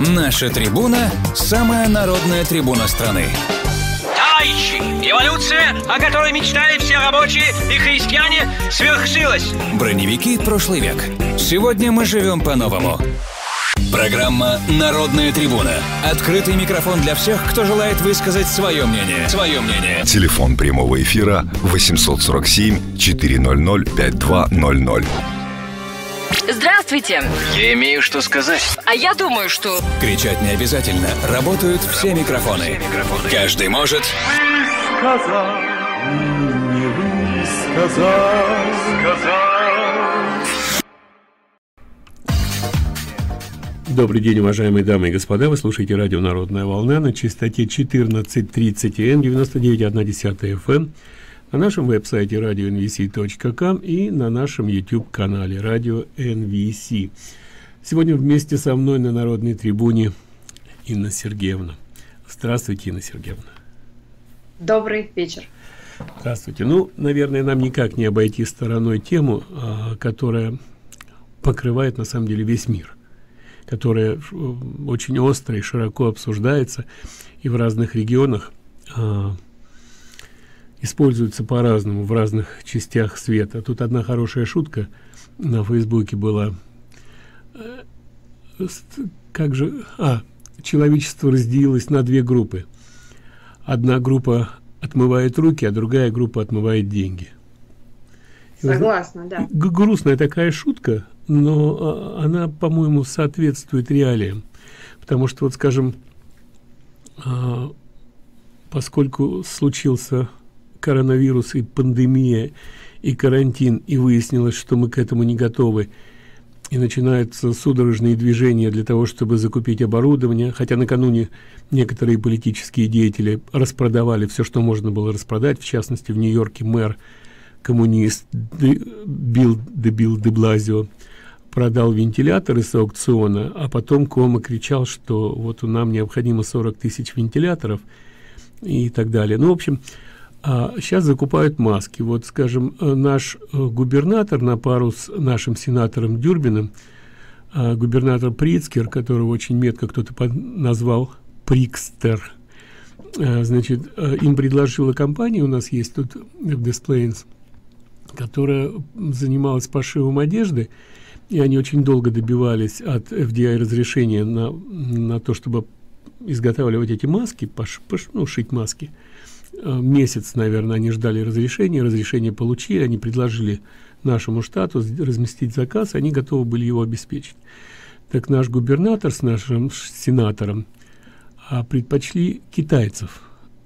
Наша трибуна – самая народная трибуна страны. Товарищи, эволюция, о которой мечтали все рабочие и христиане, свершилась. Броневики прошлый век. Сегодня мы живем по-новому. Программа «Народная трибуна». Открытый микрофон для всех, кто желает высказать свое мнение. Свое мнение. Телефон прямого эфира 847 400 5200. Здравствуйте. Я имею что сказать. А я думаю, что... Кричать не обязательно. Работают все микрофоны. Каждый может... сказал, не высказал, сказал. Добрый день, уважаемые дамы и господа. Вы слушаете радио «Народная волна» на частоте 14.30 М, 99.1 FM, на нашем веб-сайте radio.nvc.com и на нашем YouTube-канале «Радио NVC». Сегодня вместе со мной на Народной трибуне Инна Сергеевна. Здравствуйте, Инна Сергеевна. Добрый вечер. Здравствуйте. Ну, наверное, нам никак не обойти стороной тему, а, которая покрывает на самом деле весь мир которая очень остро и широко обсуждается и в разных регионах используется по-разному в разных частях света. Тут одна хорошая шутка на Фейсбуке была. Э, как же... А, человечество разделилось на две группы. Одна группа отмывает руки, а другая группа отмывает деньги. Согласна, да. Грустная такая шутка, но а, она, по-моему, соответствует реалиям. Потому что, вот, скажем, а, поскольку случился коронавирус и пандемия, и карантин, и выяснилось, что мы к этому не готовы, и начинаются судорожные движения для того, чтобы закупить оборудование, хотя накануне некоторые политические деятели распродавали все, что можно было распродать, в частности, в Нью-Йорке мэр коммунист Билл де Билл де Блазио продал вентиляторы с аукциона, а потом Кома кричал, что вот нам необходимо 40 тысяч вентиляторов и так далее. Ну, в общем, а сейчас закупают маски. Вот, скажем, наш э, губернатор на пару с нашим сенатором Дюрбиным, а, губернатор Прицкер, которого очень метко кто-то назвал Прикстер, значит, э, им предложила компания, у нас есть тут в Displays, которая занималась пошивом одежды, и они очень долго добивались от FDI разрешения на, на то, чтобы изготавливать эти маски, пош, пош, ну, шить маски. Э, месяц, наверное, они ждали разрешения, разрешение получили, они предложили нашему штату разместить заказ, они готовы были его обеспечить. Так наш губернатор с нашим сенатором а, предпочли китайцев.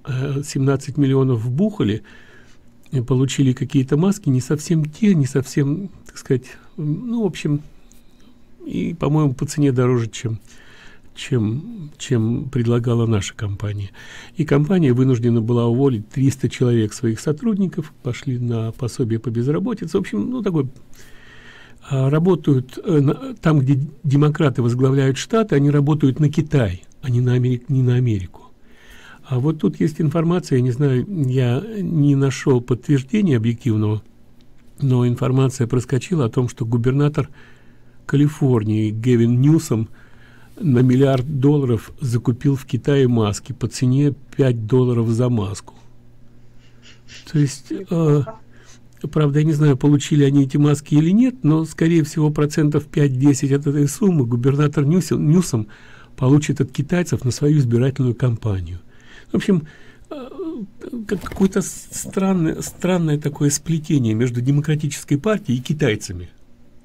17 э, миллионов вбухали, получили какие-то маски, не совсем те, не совсем, так сказать, ну, в общем, и, по-моему, по цене дороже, чем, чем, чем предлагала наша компания. И компания вынуждена была уволить 300 человек своих сотрудников, пошли на пособие по безработице. В общем, ну, такой а, работают э, там, где демократы возглавляют штаты, они работают на Китай, а не на, Америк, не на Америку. А вот тут есть информация, я не знаю, я не нашел подтверждения объективного, но информация проскочила о том, что губернатор Калифорнии Гевин Ньюсом на миллиард долларов закупил в Китае маски по цене 5 долларов за маску. То есть, э, правда, я не знаю, получили они эти маски или нет, но, скорее всего, процентов 5-10 от этой суммы губернатор Ньюсом, Ньюсом получит от китайцев на свою избирательную кампанию. В общем, э, какое-то странное, странное такое сплетение между демократической партией и китайцами.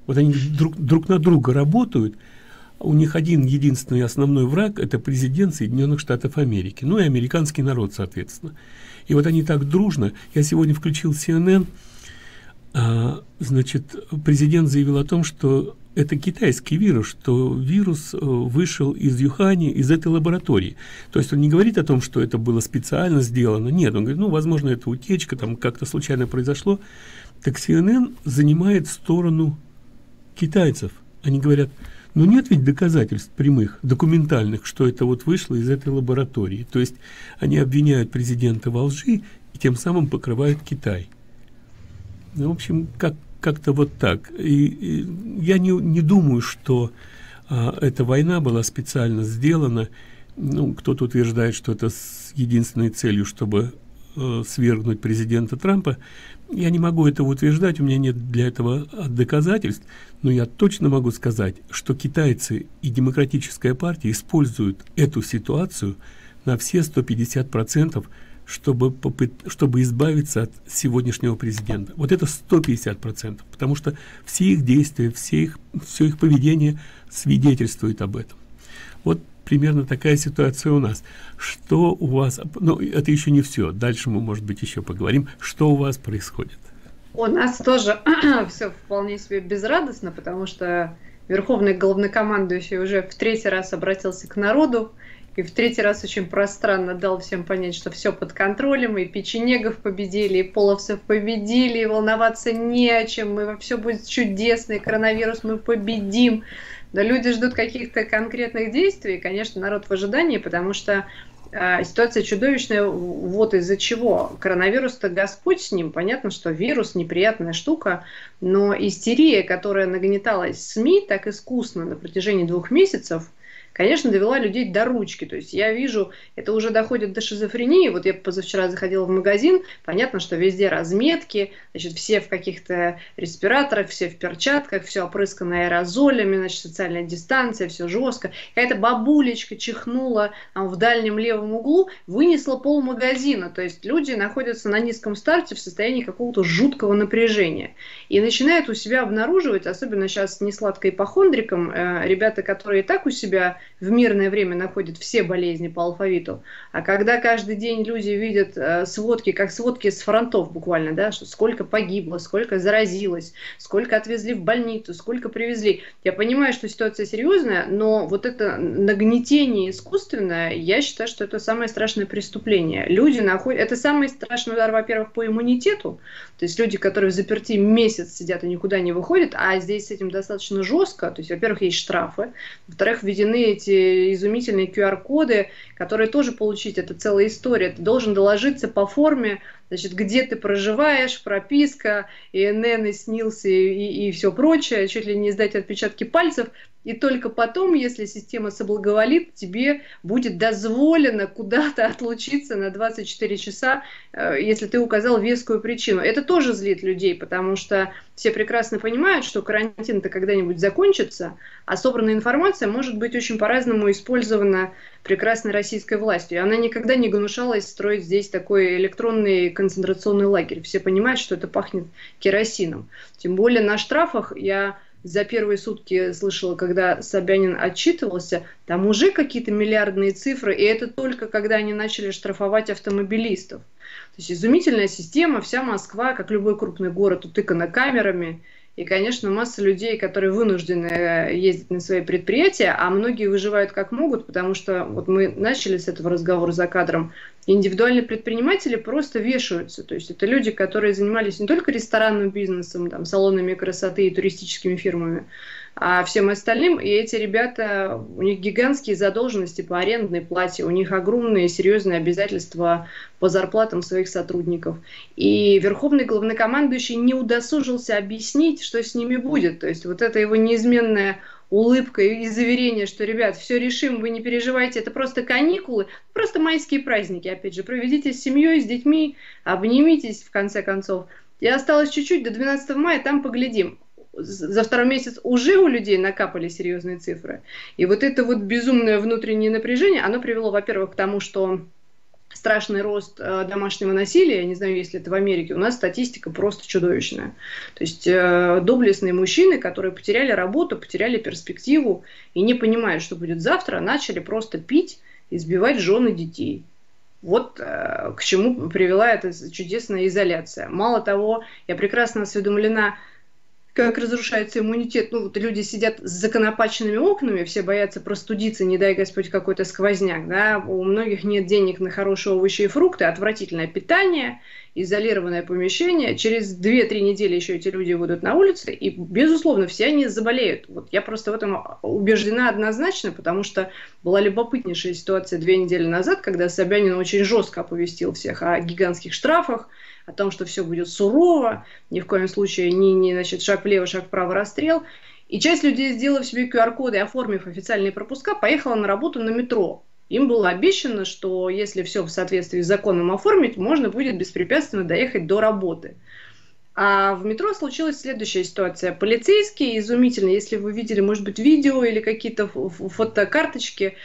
Вот они друг, друг на друга работают, а у них один единственный основной враг – это президент Соединенных Штатов Америки, ну и американский народ, соответственно. И вот они так дружно, я сегодня включил CNN, а, значит, президент заявил о том, что это китайский вирус, что вирус э, вышел из Юхани, из этой лаборатории. То есть он не говорит о том, что это было специально сделано. Нет, он говорит, ну, возможно, это утечка, там как-то случайно произошло. Так CNN занимает сторону китайцев. Они говорят, ну нет ведь доказательств прямых, документальных, что это вот вышло из этой лаборатории. То есть они обвиняют президента во лжи и тем самым покрывают Китай. Ну, в общем, как как-то вот так. И, и я не, не думаю, что а, эта война была специально сделана. Ну, кто-то утверждает, что это с единственной целью, чтобы э, свергнуть президента Трампа. Я не могу этого утверждать, у меня нет для этого доказательств, но я точно могу сказать, что китайцы и демократическая партия используют эту ситуацию на все 150 процентов чтобы, попыт... чтобы избавиться от сегодняшнего президента. Вот это 150%, потому что все их действия, все их, все их поведение свидетельствует об этом. Вот примерно такая ситуация у нас. Что у вас, ну, это еще не все, дальше мы, может быть, еще поговорим, что у вас происходит. У нас тоже все вполне себе безрадостно, потому что Верховный главнокомандующий уже в третий раз обратился к народу, и в третий раз очень пространно дал всем понять, что все под контролем, и печенегов победили, и половцев победили, и волноваться не о чем, мы все будет чудесно, и коронавирус мы победим. Да люди ждут каких-то конкретных действий, конечно, народ в ожидании, потому что э, ситуация чудовищная вот из-за чего. Коронавирус-то Господь с ним. Понятно, что вирус неприятная штука, но истерия, которая нагнеталась СМИ так искусно на протяжении двух месяцев, конечно, довела людей до ручки. То есть я вижу, это уже доходит до шизофрении. Вот я позавчера заходила в магазин, понятно, что везде разметки, значит, все в каких-то респираторах, все в перчатках, все опрыскано аэрозолями, значит, социальная дистанция, все жестко. Какая-то бабулечка чихнула там, в дальнем левом углу, вынесла пол магазина. То есть люди находятся на низком старте в состоянии какого-то жуткого напряжения. И начинают у себя обнаруживать, особенно сейчас не сладко ипохондрикам, э, ребята, которые и так у себя в мирное время находят все болезни по алфавиту. А когда каждый день люди видят э, сводки, как сводки с фронтов буквально, да, что сколько погибло, сколько заразилось, сколько отвезли в больницу, сколько привезли. Я понимаю, что ситуация серьезная, но вот это нагнетение искусственное, я считаю, что это самое страшное преступление. Люди находят... Это самый страшный удар, во-первых, по иммунитету. То есть люди, которые в заперти месяц сидят и никуда не выходят, а здесь с этим достаточно жестко. То есть, во-первых, есть штрафы, во-вторых, введены эти изумительные QR-коды, которые тоже получить, это целая история. Ты должен доложиться по форме, значит, где ты проживаешь, прописка, ИНН, и СНИЛС и, и, и все прочее, чуть ли не сдать отпечатки пальцев. И только потом, если система соблаговолит, тебе будет дозволено куда-то отлучиться на 24 часа, э, если ты указал вескую причину. Это тоже злит людей, потому что все прекрасно понимают, что карантин-то когда-нибудь закончится, а собранная информация может быть очень по-разному использована прекрасной российской властью. Она никогда не гнушалась строить здесь такой электронный концентрационный лагерь. Все понимают, что это пахнет керосином. Тем более на штрафах я за первые сутки слышала, когда Собянин отчитывался, там уже какие-то миллиардные цифры, и это только когда они начали штрафовать автомобилистов. То есть изумительная система, вся Москва, как любой крупный город, утыкана камерами, и, конечно, масса людей, которые вынуждены э, ездить на свои предприятия, а многие выживают как могут, потому что вот мы начали с этого разговора за кадром. Индивидуальные предприниматели просто вешаются. То есть это люди, которые занимались не только ресторанным бизнесом, там, салонами красоты и туристическими фирмами, а всем остальным. И эти ребята, у них гигантские задолженности по арендной плате, у них огромные серьезные обязательства по зарплатам своих сотрудников. И верховный главнокомандующий не удосужился объяснить, что с ними будет. То есть вот это его неизменная улыбка и заверение, что, ребят, все решим, вы не переживайте, это просто каникулы, просто майские праздники, опять же, проведите с семьей, с детьми, обнимитесь, в конце концов. И осталось чуть-чуть, до 12 мая, там поглядим за второй месяц уже у людей накапали серьезные цифры. И вот это вот безумное внутреннее напряжение, оно привело, во-первых, к тому, что страшный рост э, домашнего насилия, я не знаю, есть ли это в Америке, у нас статистика просто чудовищная. То есть э, доблестные мужчины, которые потеряли работу, потеряли перспективу и не понимают, что будет завтра, начали просто пить, избивать жены детей. Вот э, к чему привела эта чудесная изоляция. Мало того, я прекрасно осведомлена как разрушается иммунитет. Ну, вот люди сидят с законопаченными окнами, все боятся простудиться, не дай Господь какой-то сквозняк, да, у многих нет денег на хорошие овощи и фрукты, отвратительное питание, изолированное помещение. Через 2-3 недели еще эти люди выйдут на улицы, и, безусловно, все они заболеют. Вот я просто в этом убеждена однозначно, потому что была любопытнейшая ситуация две недели назад, когда Собянин очень жестко оповестил всех о гигантских штрафах, о том, что все будет сурово, ни в коем случае не, не значит, шаг влево, шаг вправо, расстрел. И часть людей, сделав себе QR-коды и оформив официальные пропуска, поехала на работу на метро. Им было обещано, что если все в соответствии с законом оформить, можно будет беспрепятственно доехать до работы. А в метро случилась следующая ситуация. Полицейские, изумительно, если вы видели, может быть, видео или какие-то фотокарточки,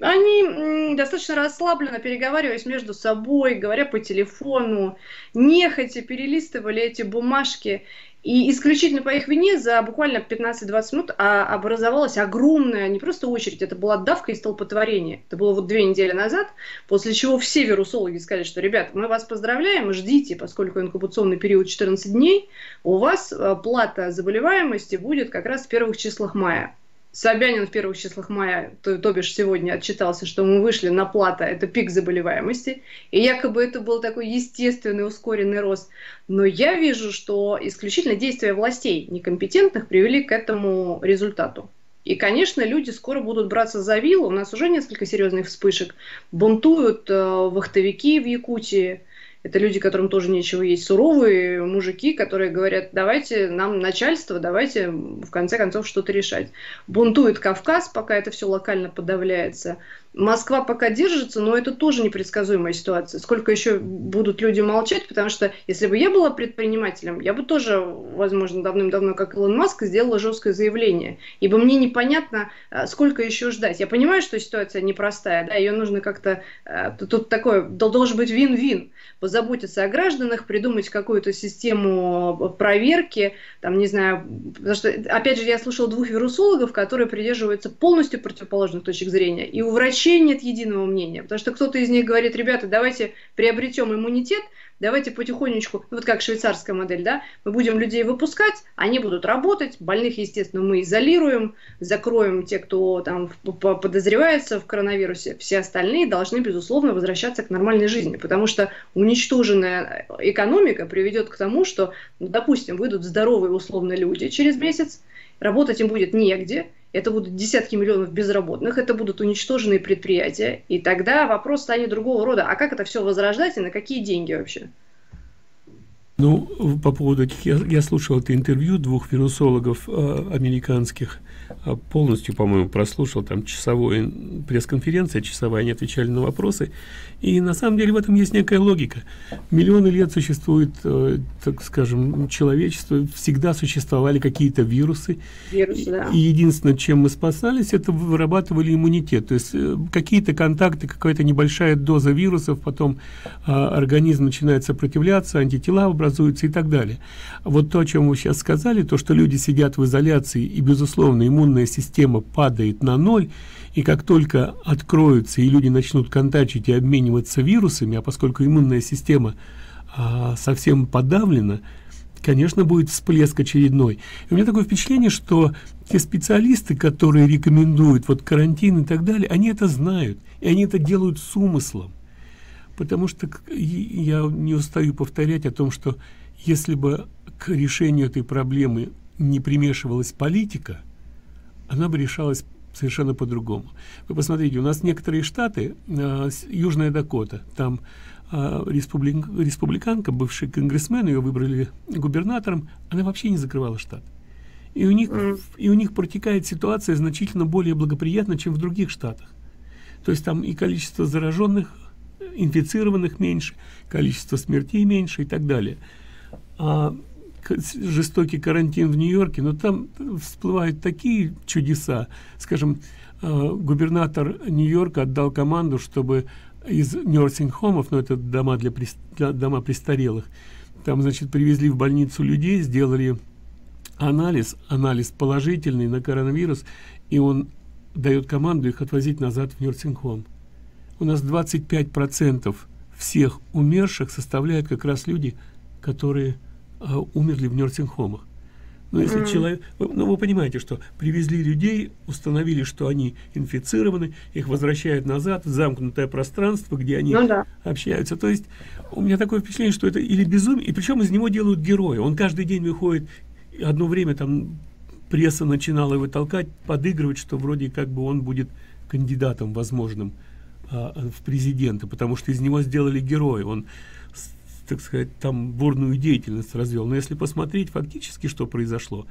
они достаточно расслабленно переговариваясь между собой, говоря по телефону, нехотя перелистывали эти бумажки. И исключительно по их вине за буквально 15-20 минут а, образовалась огромная, не просто очередь, это была давка и столпотворение. Это было вот две недели назад, после чего все вирусологи сказали, что, ребят, мы вас поздравляем, ждите, поскольку инкубационный период 14 дней, у вас э, плата заболеваемости будет как раз в первых числах мая. Собянин в первых числах мая, то, то бишь сегодня, отчитался, что мы вышли на плата, это пик заболеваемости, и якобы это был такой естественный ускоренный рост. Но я вижу, что исключительно действия властей некомпетентных привели к этому результату. И, конечно, люди скоро будут браться за вилы. У нас уже несколько серьезных вспышек. Бунтуют э, вахтовики в Якутии, это люди, которым тоже нечего есть, суровые мужики, которые говорят, давайте нам начальство, давайте в конце концов что-то решать. Бунтует Кавказ, пока это все локально подавляется. Москва пока держится, но это тоже непредсказуемая ситуация. Сколько еще будут люди молчать, потому что если бы я была предпринимателем, я бы тоже, возможно, давным-давно, как Илон Маск, сделала жесткое заявление. Ибо мне непонятно, а, сколько еще ждать. Я понимаю, что ситуация непростая, да, ее нужно как-то... А, тут такое, должен быть вин-вин. Позаботиться о гражданах, придумать какую-то систему проверки, там, не знаю, потому что, опять же, я слушала двух вирусологов, которые придерживаются полностью противоположных точек зрения. И у врачей вообще нет единого мнения, потому что кто-то из них говорит, ребята, давайте приобретем иммунитет, давайте потихонечку, ну, вот как швейцарская модель, да, мы будем людей выпускать, они будут работать, больных, естественно, мы изолируем, закроем те, кто там подозревается в коронавирусе, все остальные должны, безусловно, возвращаться к нормальной жизни, потому что уничтоженная экономика приведет к тому, что, ну, допустим, выйдут здоровые условно люди через месяц, работать им будет негде, это будут десятки миллионов безработных, это будут уничтоженные предприятия, и тогда вопрос станет другого рода. А как это все возрождать и на какие деньги вообще? Ну, по поводу этих, я, я слушал это интервью двух вирусологов э, американских, полностью, по-моему, прослушал там часовой пресс-конференция, часовая, они отвечали на вопросы. И на самом деле в этом есть некая логика. Миллионы лет существует, э, так скажем, человечество, всегда существовали какие-то вирусы. Вирус, да. И единственное, чем мы спасались, это вырабатывали иммунитет. То есть э, какие-то контакты, какая-то небольшая доза вирусов, потом э, организм начинает сопротивляться, антитела образуются и так далее. Вот то, о чем вы сейчас сказали, то, что люди сидят в изоляции, и, безусловно, иммунная система падает на ноль, и как только откроются и люди начнут контачить и обмениваться вирусами, а поскольку иммунная система а, совсем подавлена, конечно, будет всплеск очередной. И у меня такое впечатление, что те специалисты, которые рекомендуют вот карантин и так далее, они это знают, и они это делают с умыслом. Потому что я не устаю повторять о том, что если бы к решению этой проблемы не примешивалась политика, она бы решалась совершенно по-другому. Вы посмотрите, у нас некоторые штаты, э, Южная Дакота, там э, республик, республиканка, бывший конгрессмен, ее выбрали губернатором, она вообще не закрывала штат. И у них, mm. и у них протекает ситуация значительно более благоприятно, чем в других штатах. То есть там и количество зараженных, инфицированных меньше, количество смертей меньше и так далее. А жестокий карантин в Нью-Йорке, но там всплывают такие чудеса. Скажем, э, губернатор Нью-Йорка отдал команду, чтобы из нерсинг-хомов, ну это дома для, для дома престарелых, там, значит, привезли в больницу людей, сделали анализ, анализ положительный на коронавирус, и он дает команду их отвозить назад в нерсинг-хом. У нас 25% всех умерших составляют как раз люди, которые а, умерли в нерсинг-хомах. Но если mm. человек, ну вы понимаете, что привезли людей, установили, что они инфицированы, их возвращают назад в замкнутое пространство, где они ну, да. общаются. То есть у меня такое впечатление, что это или безумие, и причем из него делают героя. Он каждый день выходит, одно время там пресса начинала его толкать, подыгрывать, что вроде как бы он будет кандидатом возможным а, в президенты, потому что из него сделали героя. Он так сказать, там бурную деятельность развел. Но если посмотреть фактически, что произошло,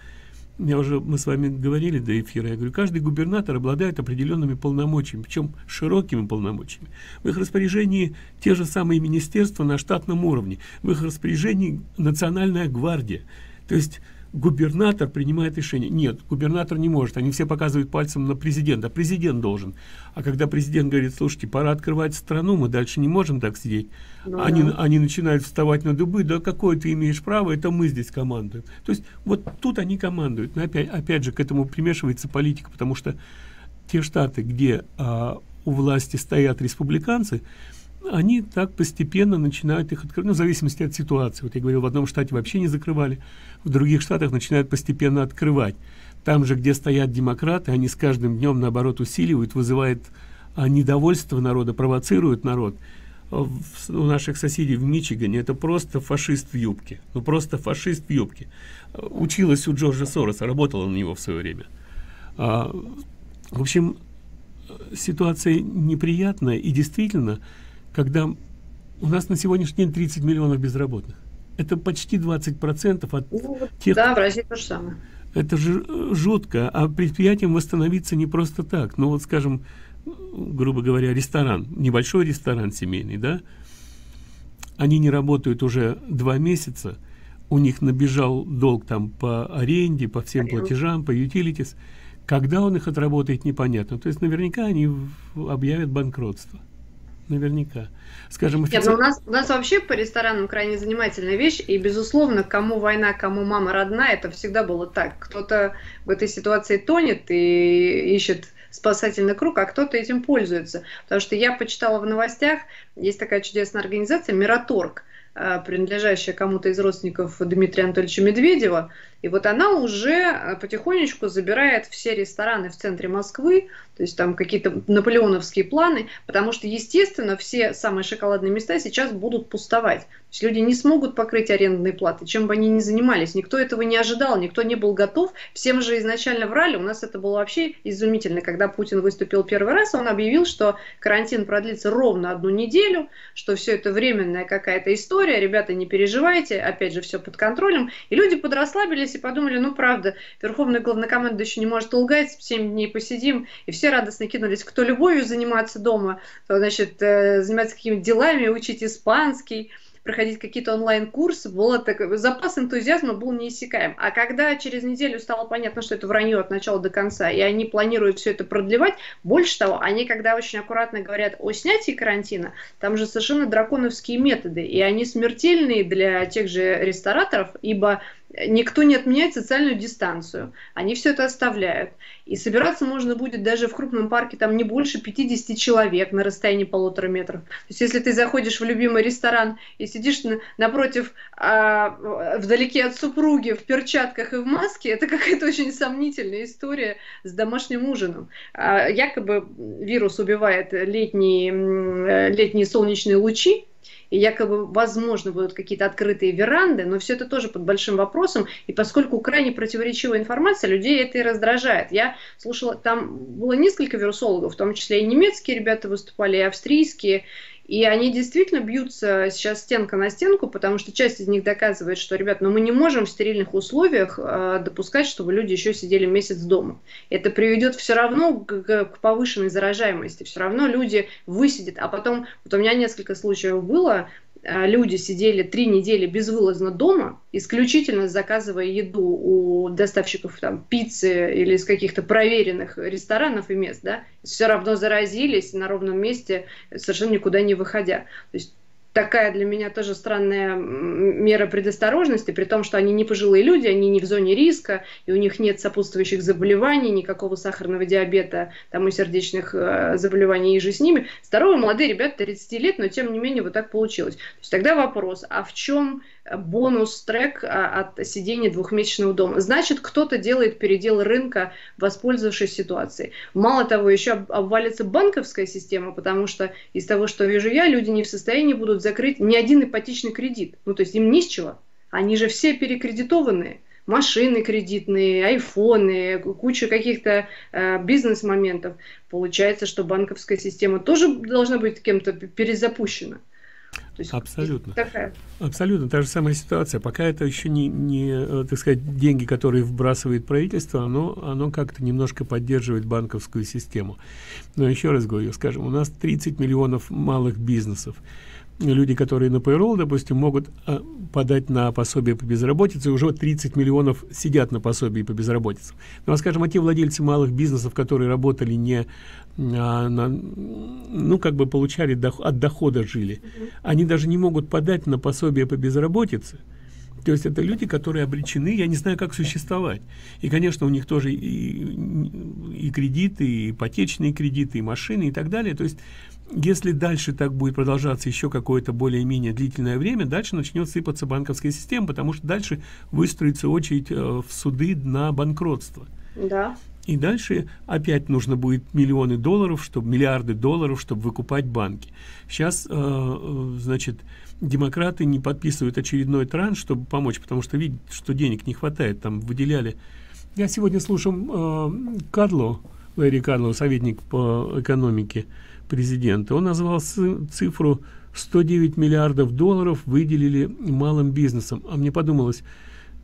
я уже, мы с вами говорили до эфира, я говорю, каждый губернатор обладает определенными полномочиями, причем широкими полномочиями. В их распоряжении те же самые министерства на штатном уровне, в их распоряжении национальная гвардия. То есть губернатор принимает решение. Нет, губернатор не может. Они все показывают пальцем на президента. Президент должен. А когда президент говорит, слушайте, пора открывать страну, мы дальше не можем так сидеть. Ну, они, да. они начинают вставать на дубы. Да какое ты имеешь право, это мы здесь командуем. То есть вот тут они командуют. Но опять, опять же к этому примешивается политика, потому что те штаты, где а, у власти стоят республиканцы, они так постепенно начинают их открывать, ну, в зависимости от ситуации. Вот я говорил, в одном штате вообще не закрывали, в других штатах начинают постепенно открывать. Там же, где стоят демократы, они с каждым днем, наоборот, усиливают, вызывают а, недовольство народа, провоцируют народ. А в, у наших соседей в Мичигане это просто фашист в юбке. Ну, просто фашист в юбке. Училась у Джорджа Сороса, работала на него в свое время. А, в общем, ситуация неприятная, и действительно, когда у нас на сегодняшний день 30 миллионов безработных. Это почти 20% от ну, тех... Да, в России то же самое. Это же э, жутко. А предприятиям восстановиться не просто так. Ну вот, скажем, грубо говоря, ресторан, небольшой ресторан семейный, да, они не работают уже два месяца, у них набежал долг там по аренде, по всем платежам, по утилитис. Когда он их отработает, непонятно. То есть наверняка они объявят банкротство наверняка. Скажем, офицер... Нет, ну у нас, у нас вообще по ресторанам крайне занимательная вещь, и, безусловно, кому война, кому мама родная, это всегда было так. Кто-то в этой ситуации тонет и ищет спасательный круг, а кто-то этим пользуется. Потому что я почитала в новостях, есть такая чудесная организация «Мираторг», э, принадлежащая кому-то из родственников Дмитрия Анатольевича Медведева, и вот она уже э, потихонечку забирает все рестораны в центре Москвы, то есть там какие-то наполеоновские планы, потому что, естественно, все самые шоколадные места сейчас будут пустовать. Есть люди не смогут покрыть арендные платы, чем бы они ни занимались. Никто этого не ожидал, никто не был готов. Всем же изначально врали. У нас это было вообще изумительно. Когда Путин выступил первый раз, он объявил, что карантин продлится ровно одну неделю, что все это временная какая-то история. Ребята, не переживайте, опять же, все под контролем. И люди подрасслабились и подумали, ну правда, Верховный главнокомандующий не может лгать, 7 дней посидим. И все радостно кинулись, кто любовью заниматься дома, то, значит, э, заниматься какими-то делами, учить испанский проходить какие-то онлайн-курсы, было так, запас энтузиазма был неиссякаем. А когда через неделю стало понятно, что это вранье от начала до конца, и они планируют все это продлевать, больше того, они, когда очень аккуратно говорят о снятии карантина, там же совершенно драконовские методы, и они смертельные для тех же рестораторов, ибо никто не отменяет социальную дистанцию. Они все это оставляют. И собираться можно будет даже в крупном парке там не больше 50 человек на расстоянии полутора метров. То есть если ты заходишь в любимый ресторан и сидишь на, напротив, а, вдалеке от супруги, в перчатках и в маске, это какая-то очень сомнительная история с домашним ужином. А, якобы вирус убивает летние, летние солнечные лучи, и якобы, возможно, будут какие-то открытые веранды, но все это тоже под большим вопросом, и поскольку крайне противоречивая информация, людей это и раздражает. Я слушала, там было несколько вирусологов, в том числе и немецкие ребята выступали, и австрийские, и они действительно бьются сейчас стенка на стенку, потому что часть из них доказывает, что, ребят, ну мы не можем в стерильных условиях э, допускать, чтобы люди еще сидели месяц дома. Это приведет все равно к, к повышенной заражаемости. Все равно люди высидят. А потом, вот у меня несколько случаев было, люди сидели три недели безвылазно дома, исключительно заказывая еду у доставщиков там, пиццы или из каких-то проверенных ресторанов и мест, да, все равно заразились на ровном месте, совершенно никуда не выходя. То есть такая для меня тоже странная мера предосторожности, при том, что они не пожилые люди, они не в зоне риска, и у них нет сопутствующих заболеваний, никакого сахарного диабета, там и сердечных э, заболеваний и же с ними. Здоровые молодые ребята 30 лет, но тем не менее вот так получилось. То есть тогда вопрос, а в чем бонус-трек а, от сидения двухмесячного дома. Значит, кто-то делает передел рынка, воспользовавшись ситуацией. Мало того, еще обвалится банковская система, потому что из того, что вижу я, люди не в состоянии будут закрыть ни один ипотечный кредит. Ну, то есть им ни с чего. Они же все перекредитованные машины кредитные, айфоны, куча каких-то э, бизнес-моментов. Получается, что банковская система тоже должна быть кем-то перезапущена. То есть Абсолютно. Такая. Абсолютно та же самая ситуация. Пока это еще не, не, э, так сказать, деньги, которые вбрасывает правительство, оно, оно как-то немножко поддерживает банковскую систему. Но еще раз говорю, скажем, у нас 30 миллионов малых бизнесов люди, которые на payroll, допустим, могут а, подать на пособие по безработице, уже 30 миллионов сидят на пособии по безработице. Ну, а скажем, а те владельцы малых бизнесов, которые работали не а, на, ну, как бы получали доход, от дохода жили, они даже не могут подать на пособие по безработице, то есть это люди, которые обречены, я не знаю, как существовать. И, конечно, у них тоже и, и кредиты, и ипотечные кредиты, и машины, и так далее. То есть если дальше так будет продолжаться еще какое-то более-менее длительное время, дальше начнет сыпаться банковская система, потому что дальше выстроится очередь э, в суды на банкротство. Да. И дальше опять нужно будет миллионы долларов, чтобы миллиарды долларов, чтобы выкупать банки. Сейчас, э, э, значит, демократы не подписывают очередной транш, чтобы помочь, потому что видят, что денег не хватает. Там выделяли. Я сегодня слушал э, Карло, Лэри Карло, советник по экономике, президента. Он назвал цифру 109 миллиардов долларов выделили малым бизнесам. А мне подумалось,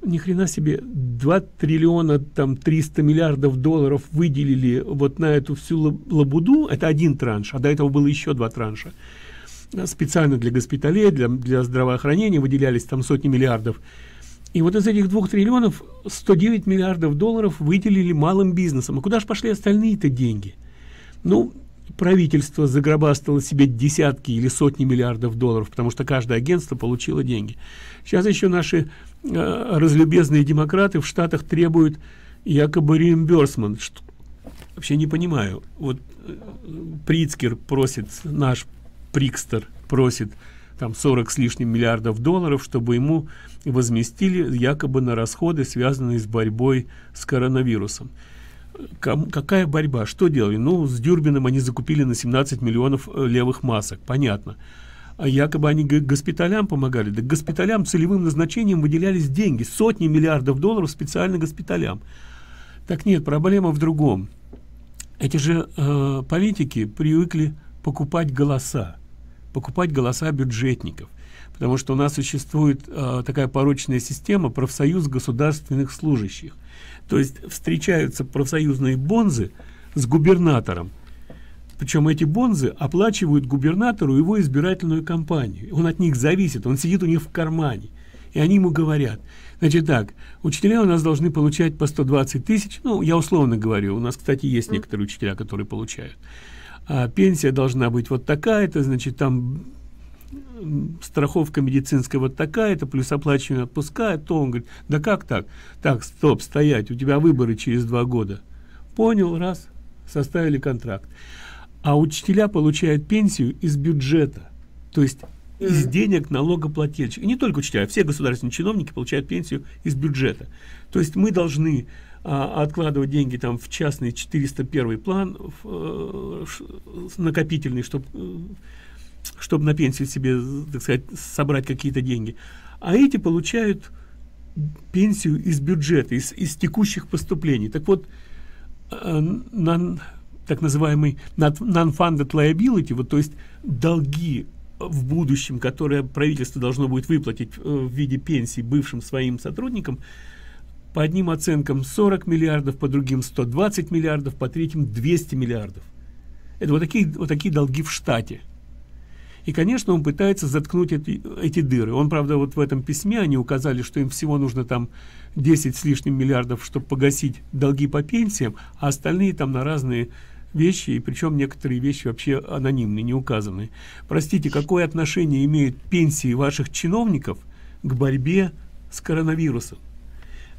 ни хрена себе 2 триллиона там 300 миллиардов долларов выделили вот на эту всю лабуду. Это один транш а до этого было еще два транша. Специально для госпиталей для, для здравоохранения выделялись там сотни миллиардов. И вот из этих двух триллионов 109 миллиардов долларов выделили малым бизнесам. А куда же пошли остальные-то деньги? Ну правительство загробастало себе десятки или сотни миллиардов долларов, потому что каждое агентство получило деньги. Сейчас еще наши э, разлюбезные демократы в Штатах требуют якобы реимберсмент. Что, вообще не понимаю. Вот э, Прицкер просит, наш Прикстер просит там 40 с лишним миллиардов долларов, чтобы ему возместили якобы на расходы, связанные с борьбой с коронавирусом. Какая борьба? Что делали? Ну, с Дюрбином они закупили на 17 миллионов э, левых масок, понятно. А якобы они госпиталям помогали. Да госпиталям целевым назначением выделялись деньги, сотни миллиардов долларов специально госпиталям. Так нет, проблема в другом. Эти же э, политики привыкли покупать голоса, покупать голоса бюджетников. Потому что у нас существует э, такая порочная система профсоюз государственных служащих. То есть встречаются профсоюзные бонзы с губернатором. Причем эти бонзы оплачивают губернатору его избирательную кампанию. Он от них зависит, он сидит у них в кармане. И они ему говорят, значит так, учителя у нас должны получать по 120 тысяч, ну, я условно говорю, у нас, кстати, есть некоторые учителя, которые получают. А пенсия должна быть вот такая-то, значит, там страховка медицинская вот такая-то, плюс оплачивание отпуска, то он говорит, да как так? Так, стоп, стоять, у тебя выборы через два года. Понял, раз, составили контракт. А учителя получают пенсию из бюджета, то есть из денег налогоплательщиков. И не только учителя, все государственные чиновники получают пенсию из бюджета. То есть мы должны а, откладывать деньги там в частный 401 план, в, э, накопительный, чтобы э, чтобы на пенсию себе, так сказать, собрать какие-то деньги. А эти получают пенсию из бюджета, из, из текущих поступлений. Так вот, non, э, так называемый non-funded liability, вот, то есть долги в будущем, которые правительство должно будет выплатить э, в виде пенсии бывшим своим сотрудникам, по одним оценкам 40 миллиардов, по другим 120 миллиардов, по третьим 200 миллиардов. Это вот такие, вот такие долги в штате. И, конечно, он пытается заткнуть эти, эти дыры. Он, правда, вот в этом письме они указали, что им всего нужно там 10 с лишним миллиардов, чтобы погасить долги по пенсиям, а остальные там на разные вещи, и причем некоторые вещи вообще анонимные, не указаны. Простите, какое отношение имеют пенсии ваших чиновников к борьбе с коронавирусом?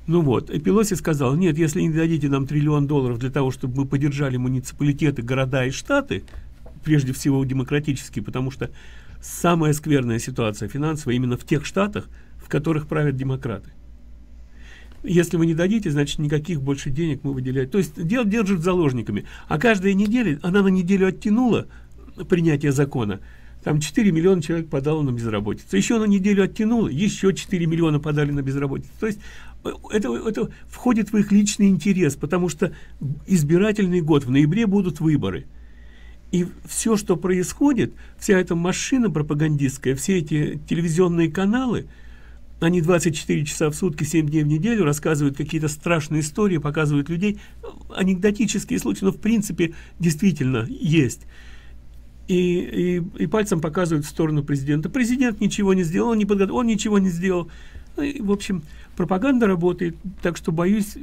Ну вот, и Пелоси сказал, нет, если не дадите нам триллион долларов для того, чтобы мы поддержали муниципалитеты, города и штаты, прежде всего демократический, потому что самая скверная ситуация финансовая именно в тех штатах, в которых правят демократы. Если вы не дадите, значит, никаких больше денег мы выделять. То есть дело держит заложниками. А каждая неделя, она на неделю оттянула принятие закона, там 4 миллиона человек подало на безработицу. Еще на неделю оттянуло, еще 4 миллиона подали на безработицу. То есть э, это, это входит в их личный интерес, потому что избирательный год, в ноябре будут выборы. И все, что происходит, вся эта машина пропагандистская, все эти телевизионные каналы, они 24 часа в сутки, 7 дней в неделю рассказывают какие-то страшные истории, показывают людей, анекдотические случаи, но в принципе действительно есть. И, и, и пальцем показывают в сторону президента. Президент ничего не сделал, он, не подготовил, он ничего не сделал. Ну, и, в общем, пропаганда работает, так что боюсь,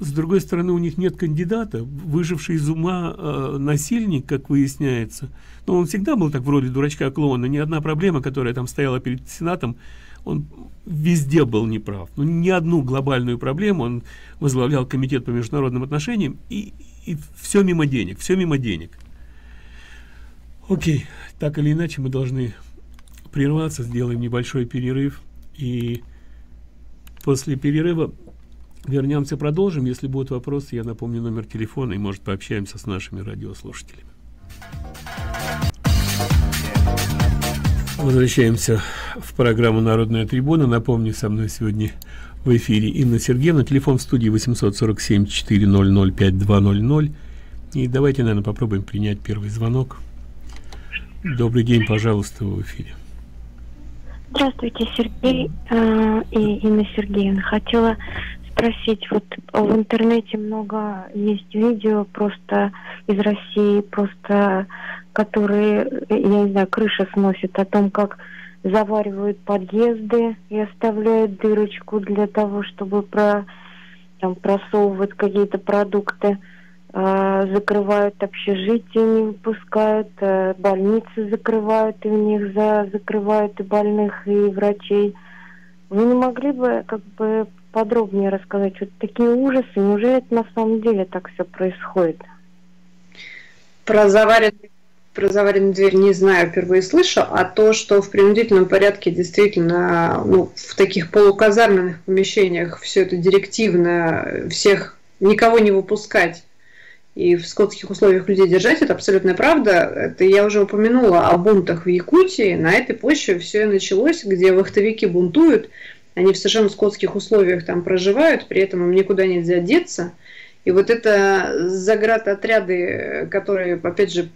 с другой стороны, у них нет кандидата, выживший из ума э, насильник, как выясняется. Но он всегда был так вроде дурачка-клоуна. Ни одна проблема, которая там стояла перед Сенатом, он везде был неправ. Ну, ни одну глобальную проблему он возглавлял комитет по международным отношениям, и, и все мимо денег, все мимо денег. Окей, так или иначе мы должны прерваться, сделаем небольшой перерыв, и после перерыва Вернемся, продолжим. Если будут вопросы, я напомню номер телефона и, может, пообщаемся с нашими радиослушателями. Возвращаемся в программу «Народная трибуна». Напомню, со мной сегодня в эфире Инна Сергеевна. Телефон в студии 847-400-5200. И давайте, наверное, попробуем принять первый звонок. Добрый день, пожалуйста, в эфире. Здравствуйте, Сергей э, и Инна Сергеевна. Хотела спросить, вот в интернете много есть видео просто из России, просто которые, я не знаю, крыша сносит о том, как заваривают подъезды и оставляют дырочку для того, чтобы про, там, просовывать какие-то продукты, э, закрывают общежития, не выпускают, э, больницы закрывают, и в них за, закрывают и больных, и врачей. Вы не могли бы как бы подробнее рассказать? Вот такие ужасы, неужели это на самом деле так все происходит? Про заваренную, про заваренную дверь не знаю, впервые слышу, а то, что в принудительном порядке действительно ну, в таких полуказарменных помещениях все это директивно, всех никого не выпускать и в скотских условиях людей держать, это абсолютная правда. Это я уже упомянула о бунтах в Якутии. На этой почве все и началось, где вахтовики бунтуют, они в совершенно скотских условиях там проживают, при этом им никуда нельзя деться. И вот это заградотряды, которые, опять же,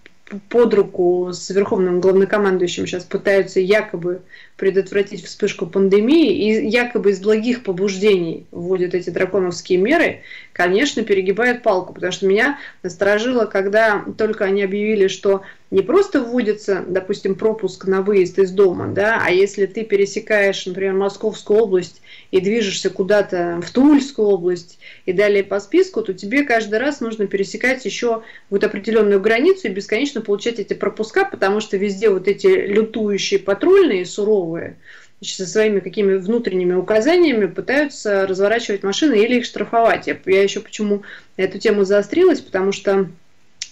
под руку с верховным главнокомандующим сейчас пытаются якобы предотвратить вспышку пандемии и якобы из благих побуждений вводят эти драконовские меры, конечно, перегибают палку, потому что меня насторожило, когда только они объявили, что не просто вводится, допустим, пропуск на выезд из дома, да, а если ты пересекаешь, например, Московскую область и движешься куда-то в Тульскую область и далее по списку, то тебе каждый раз нужно пересекать еще вот определенную границу и бесконечно получать эти пропуска, потому что везде вот эти лютующие патрульные, суровые, со своими какими внутренними указаниями пытаются разворачивать машины или их штрафовать. Я, я еще почему эту тему заострилась, потому что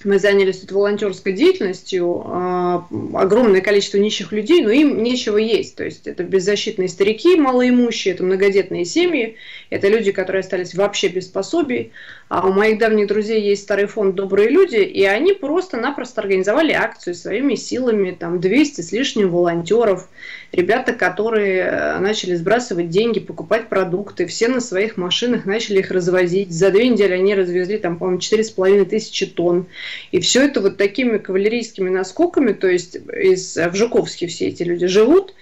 мы занялись тут волонтерской деятельностью, а, огромное количество нищих людей, но им нечего есть. То есть это беззащитные старики, малоимущие, это многодетные семьи, это люди, которые остались вообще без пособий. А у моих давних друзей есть старый фонд «Добрые люди», и они просто-напросто организовали акцию своими силами, там 200 с лишним волонтеров, ребята, которые э, начали сбрасывать деньги, покупать продукты, все на своих машинах начали их развозить. За две недели они развезли, там, по-моему, 4,5 тысячи тонн. И все это вот такими кавалерийскими наскоками, то есть из, в Жуковске все эти люди живут,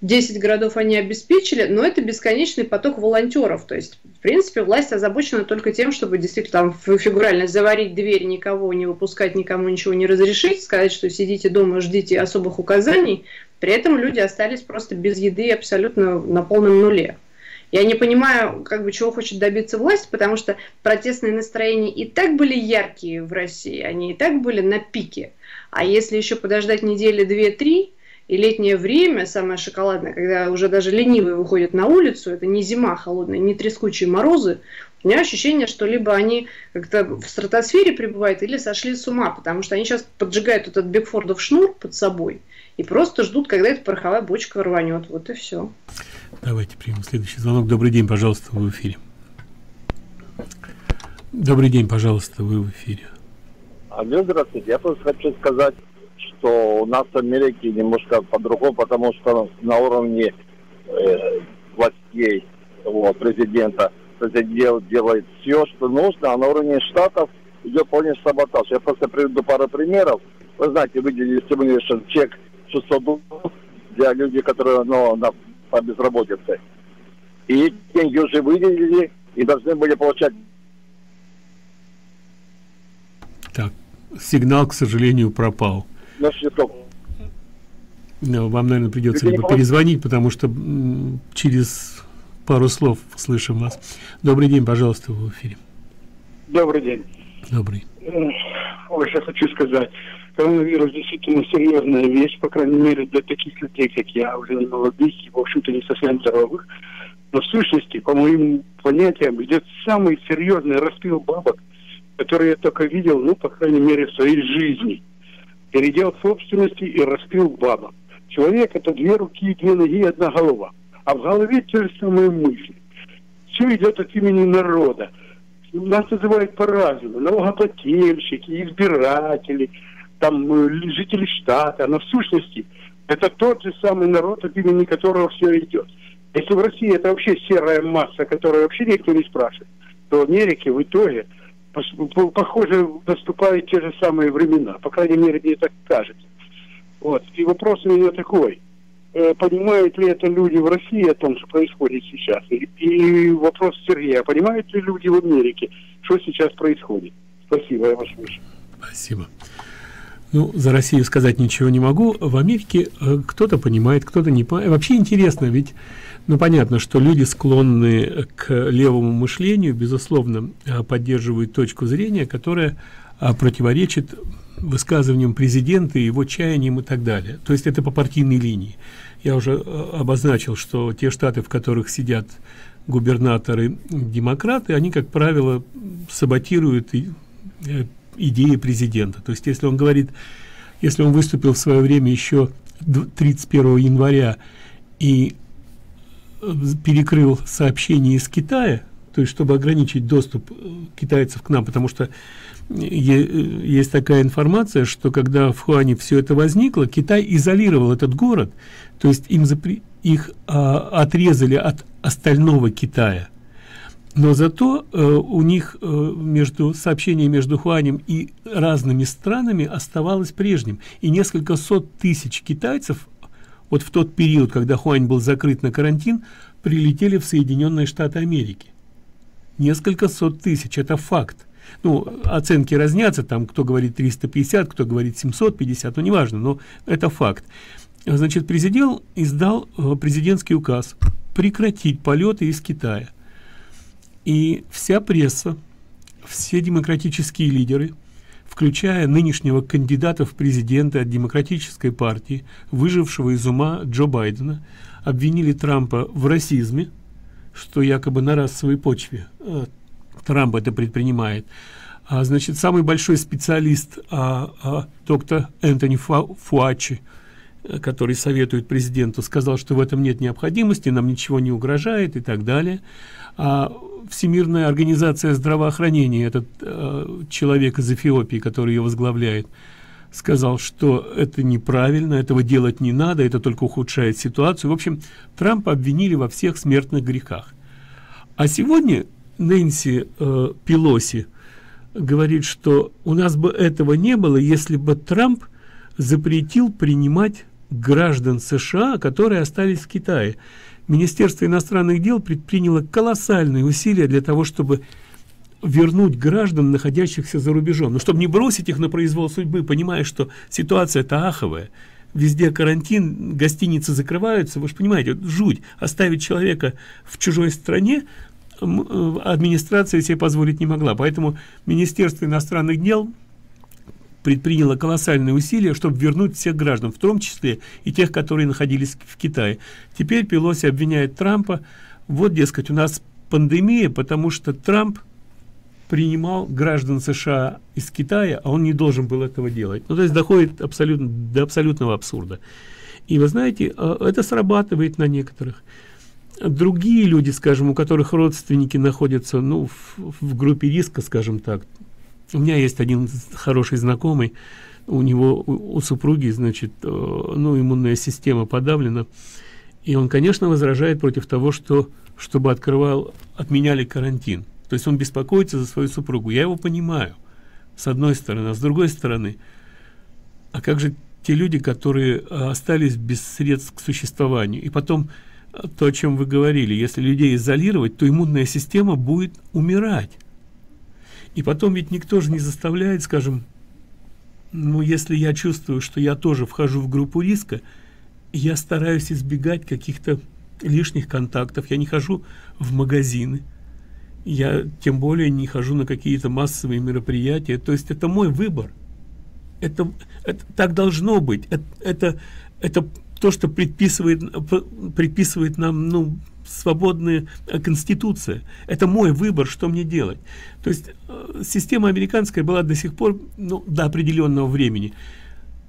10 городов они обеспечили, но это бесконечный поток волонтеров. То есть, в принципе, власть озабочена только тем, чтобы действительно там фигурально заварить дверь, никого не выпускать, никому ничего не разрешить, сказать, что сидите дома, ждите особых указаний. При этом люди остались просто без еды абсолютно на полном нуле. Я не понимаю, как бы, чего хочет добиться власть, потому что протестные настроения и так были яркие в России, они и так были на пике. А если еще подождать недели две-три, и летнее время, самое шоколадное, когда уже даже ленивые выходят на улицу, это не зима холодная, не трескучие морозы, у меня ощущение, что либо они как-то в стратосфере пребывают, или сошли с ума, потому что они сейчас поджигают этот Бигфордов шнур под собой и просто ждут, когда эта пороховая бочка рванет. Вот и все. Давайте примем следующий звонок. Добрый день, пожалуйста, вы в эфире. Добрый день, пожалуйста, вы в эфире. Алло, здравствуйте. Я просто хочу сказать, что у нас в Америке немножко по-другому, потому что на уровне э, властей, вот, президента, президент делает все, что нужно, а на уровне штатов идет полнейший саботаж. Я просто приведу пару примеров. Вы знаете, выделили стимулирующий чек 600 долларов для людей, которые ну, на, по безработице. И деньги уже выделили и должны были получать. Так, сигнал, к сожалению, пропал. На счетов. No, вам, наверное, придется либо перезвонить, потому что через пару слов слышим вас. Добрый день, пожалуйста, в эфире. Добрый день. Добрый. Ой, я хочу сказать, коронавирус действительно серьезная вещь, по крайней мере, для таких людей, как я, уже не молодых и, в общем-то, не совсем здоровых. Но в сущности, по моим понятиям, идет самый серьезный распил бабок, который я только видел, ну, по крайней мере, в своей жизни. Передел собственности и распил бабок. Человек – это две руки, две ноги одна голова. А в голове те же самые мысли. Все идет от имени народа. Нас называют по-разному. Налогоплательщики, избиратели, там, э, жители штата. Но в сущности это тот же самый народ, от имени которого все идет. Если в России это вообще серая масса, которая вообще никто не спрашивает, то в Америке в итоге, похоже, наступают те же самые времена. По крайней мере, мне так кажется. Вот. И вопрос у меня такой. Э, понимают ли это люди в России о том, что происходит сейчас? И, вопрос Сергея. Понимают ли люди в Америке, что сейчас происходит? Спасибо, я вас слышу. Спасибо. Ну, за Россию сказать ничего не могу. В Америке э, кто-то понимает, кто-то не понимает. Вообще интересно, ведь, ну, понятно, что люди склонны к левому мышлению, безусловно, э, поддерживают точку зрения, которая э, противоречит высказываниям президента, его чаяниям и так далее. То есть это по партийной линии. Я уже обозначил, что те штаты, в которых сидят губернаторы-демократы, они, как правило, саботируют идеи президента. То есть, если он говорит, если он выступил в свое время еще 31 января и э, перекрыл сообщение из Китая, то есть, чтобы ограничить доступ э, китайцев к нам, потому что э, есть такая информация, что когда в Хуане все это возникло, Китай изолировал этот город, то есть им запре их а, отрезали от остального Китая но зато э, у них э, между сообщение между Хуанем и разными странами оставалось прежним. И несколько сот тысяч китайцев вот в тот период, когда Хуань был закрыт на карантин, прилетели в Соединенные Штаты Америки. Несколько сот тысяч, это факт. Ну, оценки разнятся, там кто говорит 350, кто говорит 750, ну, неважно, но это факт. Значит, президент издал э, президентский указ прекратить полеты из Китая. И вся пресса, все демократические лидеры, включая нынешнего кандидата в президенты от демократической партии, выжившего из ума Джо Байдена, обвинили Трампа в расизме, что якобы на расовой почве э, Трамп это предпринимает. А, значит, самый большой специалист, а, а, доктор Энтони Фу, Фуачи, который советует президенту, сказал, что в этом нет необходимости, нам ничего не угрожает и так далее. А Всемирная организация здравоохранения, этот э, человек из Эфиопии, который ее возглавляет, сказал, что это неправильно, этого делать не надо, это только ухудшает ситуацию. В общем, Трампа обвинили во всех смертных грехах. А сегодня Нэнси э, Пелоси говорит, что у нас бы этого не было, если бы Трамп запретил принимать граждан США, которые остались в Китае. Министерство иностранных дел предприняло колоссальные усилия для того, чтобы вернуть граждан, находящихся за рубежом. Но чтобы не бросить их на произвол судьбы, понимая, что ситуация-то аховая, везде карантин, гостиницы закрываются, вы же понимаете, жуть, оставить человека в чужой стране э, администрация себе позволить не могла. Поэтому Министерство иностранных дел предприняла колоссальные усилия, чтобы вернуть всех граждан, в том числе и тех, которые находились в Китае. Теперь Пелоси обвиняет Трампа, вот, дескать, у нас пандемия, потому что Трамп принимал граждан США из Китая, а он не должен был этого делать. Ну, то есть доходит абсолютно, до абсолютного абсурда. И вы знаете, а, это срабатывает на некоторых. Другие люди, скажем, у которых родственники находятся ну, в, в группе риска, скажем так, у меня есть один хороший знакомый, у него, у, у супруги, значит, э, ну, иммунная система подавлена, и он, конечно, возражает против того, что, чтобы открывал, отменяли карантин. То есть он беспокоится за свою супругу. Я его понимаю. с одной стороны, а с другой стороны, а как же те люди, которые э, остались без средств к существованию, и потом э, то, о чем вы говорили, если людей изолировать, то иммунная система будет умирать. И потом ведь никто же не заставляет, скажем, ну, если я чувствую, что я тоже вхожу в группу риска, я стараюсь избегать каких-то лишних контактов, я не хожу в магазины, я тем более не хожу на какие-то массовые мероприятия, то есть это мой выбор. Это, это так должно быть. Это, это, это то, что предписывает, предписывает нам ну, свободная э, конституция. Это мой выбор, что мне делать. То есть э, система американская была до сих пор, ну, до определенного времени,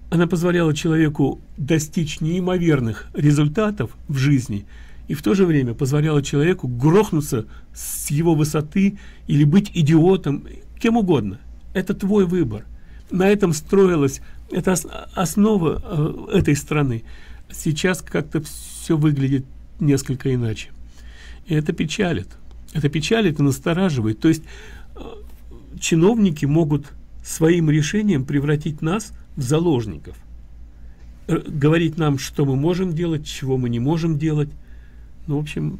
она позволяла человеку достичь неимоверных результатов в жизни и в то же время позволяла человеку грохнуться с его высоты или быть идиотом, кем угодно. Это твой выбор. На этом строилась, это основа э, этой страны. Сейчас как-то все выглядит несколько иначе. И это печалит. Это печалит и настораживает. То есть э, чиновники могут своим решением превратить нас в заложников. Говорить нам, что мы можем делать, чего мы не можем делать. Ну, в общем,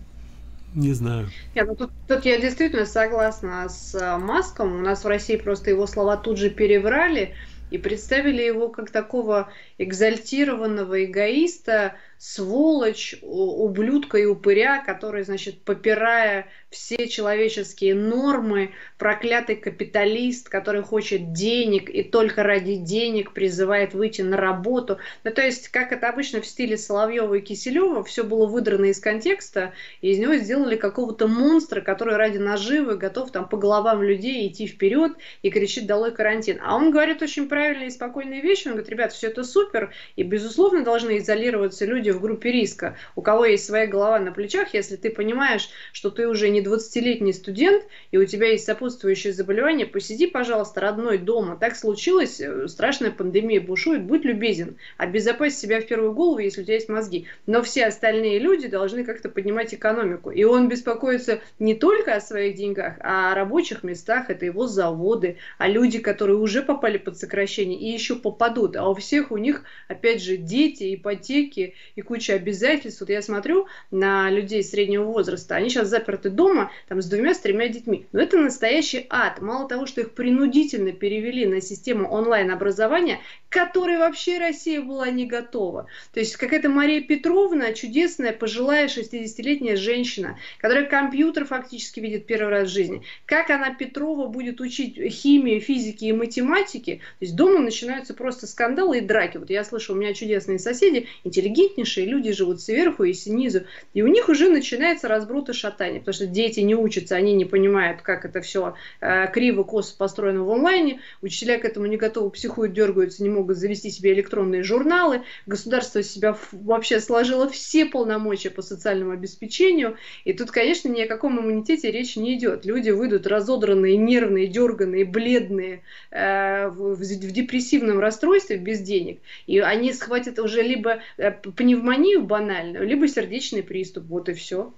не знаю. Нет, ну тут, тут я действительно согласна с э, Маском. У нас в России просто его слова тут же переврали и представили его как такого экзальтированного эгоиста, сволочь, ублюдка и упыря, который, значит, попирая все человеческие нормы, проклятый капиталист, который хочет денег и только ради денег призывает выйти на работу. Ну, то есть, как это обычно в стиле Соловьева и Киселева, все было выдрано из контекста, и из него сделали какого-то монстра, который ради наживы готов там по головам людей идти вперед и кричит «Долой карантин». А он говорит очень правильные и спокойные вещи. Он говорит, ребят, все это супер, и, безусловно, должны изолироваться люди в группе риска. У кого есть своя голова на плечах, если ты понимаешь, что ты уже не 20-летний студент, и у тебя есть сопутствующие заболевания, посиди, пожалуйста, родной дома. Так случилось, э, страшная пандемия бушует, будь любезен, обезопасить себя в первую голову, если у тебя есть мозги. Но все остальные люди должны как-то поднимать экономику. И он беспокоится не только о своих деньгах, а о рабочих местах, это его заводы, а люди, которые уже попали под сокращение и еще попадут. А у всех у них, опять же, дети, ипотеки и куча обязательств. Вот я смотрю на людей среднего возраста, они сейчас заперты дома, там, с двумя, с тремя детьми. Но это настоящий ад. Мало того, что их принудительно перевели на систему онлайн-образования, которой вообще Россия была не готова. То есть какая-то Мария Петровна, чудесная, пожилая 60-летняя женщина, которая компьютер фактически видит первый раз в жизни. Как она, Петрова, будет учить химии, физики и математики? То есть дома начинаются просто скандалы и драки. Вот я слышу, у меня чудесные соседи, интеллигентнейшие люди живут сверху и снизу, и у них уже начинается разброд и шатание, потому что дети не учатся, они не понимают, как это все э, криво, косо построено в онлайне, учителя к этому не готовы, психуют, дергаются, не могут завести себе электронные журналы, государство себя вообще сложило все полномочия по социальному обеспечению, и тут, конечно, ни о каком иммунитете речи не идет. Люди выйдут разодранные, нервные, дерганные, бледные, э, в, депрессивном расстройстве без денег, и они схватят уже либо э, пневмонию банальную, либо сердечный приступ, вот и все.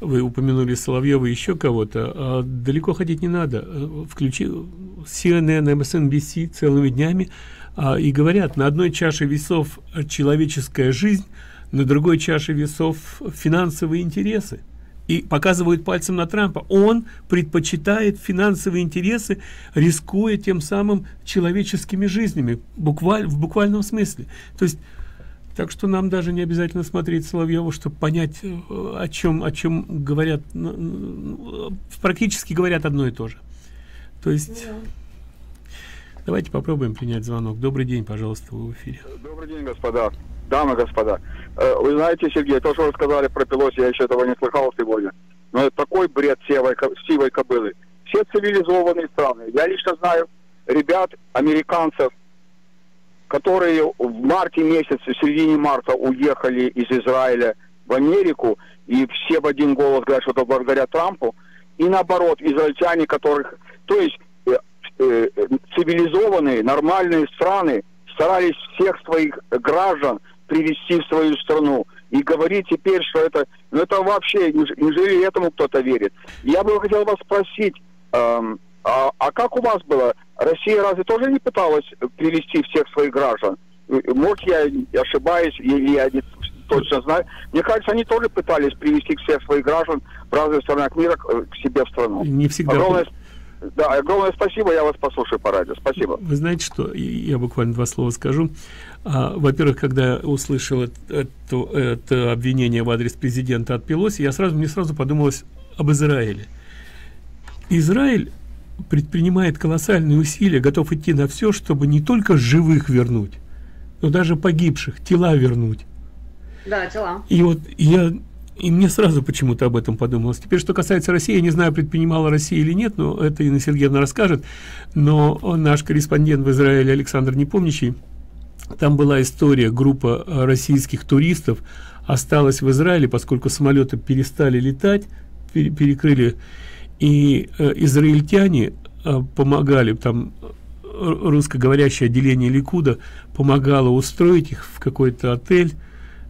Вы упомянули Соловьева еще кого-то. А далеко ходить не надо. Э, включи CNN, MSNBC целыми днями а, и говорят, на одной чаше весов человеческая жизнь, на другой чаше весов финансовые интересы. И показывают пальцем на Трампа. Он предпочитает финансовые интересы, рискуя тем самым человеческими жизнями, буквально, в буквальном смысле. То есть так что нам даже не обязательно смотреть Соловьеву, чтобы понять, э, о чем, о чем говорят, практически говорят одно и то же. То есть, да. давайте попробуем принять звонок. Добрый день, пожалуйста, вы в эфире. Добрый день, господа, дамы и господа. Э, вы знаете, Сергей, то, что вы сказали про Пелоси, я еще этого не слыхал сегодня. Но это такой бред сивой, сивой кобылы. Все цивилизованные страны. Я лично знаю ребят, американцев, которые в марте месяце, в середине марта уехали из Израиля в Америку, и все в один голос говорят, что это благодаря Трампу, и наоборот, израильтяне, которых, то есть э, э, цивилизованные, нормальные страны старались всех своих граждан привести в свою страну. И говорить теперь, что это, ну это вообще, неужели этому кто-то верит? Я бы хотел вас спросить, эм, А, а как у вас было? Россия разве тоже не пыталась привести всех своих граждан? Может, я ошибаюсь, или я не точно знаю. Мне кажется, они тоже пытались привести всех своих граждан в разных странах мира к себе в страну. Не всегда. Огромное, да, огромное спасибо, я вас послушаю по радио. Спасибо. Вы знаете что, я буквально два слова скажу. А, Во-первых, когда услышал это, это, обвинение в адрес президента от Пелоси, я сразу, мне сразу подумалось об Израиле. Израиль предпринимает колоссальные усилия, готов идти на все, чтобы не только живых вернуть, но даже погибших, тела вернуть. Да, тела. И вот я и мне сразу почему-то об этом подумалось. Теперь, что касается России, я не знаю, предпринимала Россия или нет, но это Инна Сергеевна расскажет. Но наш корреспондент в Израиле Александр Непомнящий, там была история, группа российских туристов осталась в Израиле, поскольку самолеты перестали летать, перекрыли и э, израильтяне э, помогали там русскоговорящее отделение Ликуда помогало устроить их в какой-то отель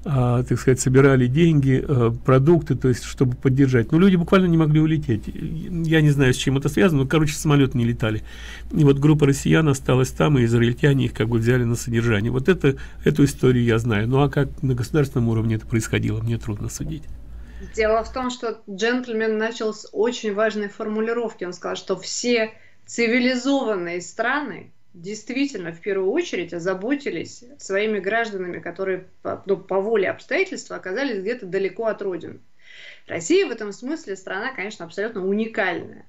а, так сказать, собирали деньги, а, продукты, то есть, чтобы поддержать. Но люди буквально не могли улететь. Я не знаю, с чем это связано, но, короче, самолеты не летали. И вот группа россиян осталась там, и израильтяне их как бы взяли на содержание. Вот это, эту историю я знаю. Ну, а как на государственном уровне это происходило, мне трудно судить. Дело в том, что джентльмен начал с очень важной формулировки. Он сказал, что все цивилизованные страны действительно в первую очередь озаботились своими гражданами, которые ну, по воле обстоятельств оказались где-то далеко от родины. Россия в этом смысле страна, конечно, абсолютно уникальная.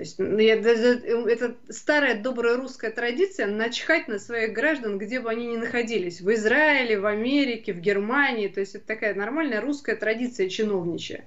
То есть ну, это старая добрая русская традиция начхать на своих граждан, где бы они ни находились. В Израиле, в Америке, в Германии. То есть это такая нормальная русская традиция чиновничья.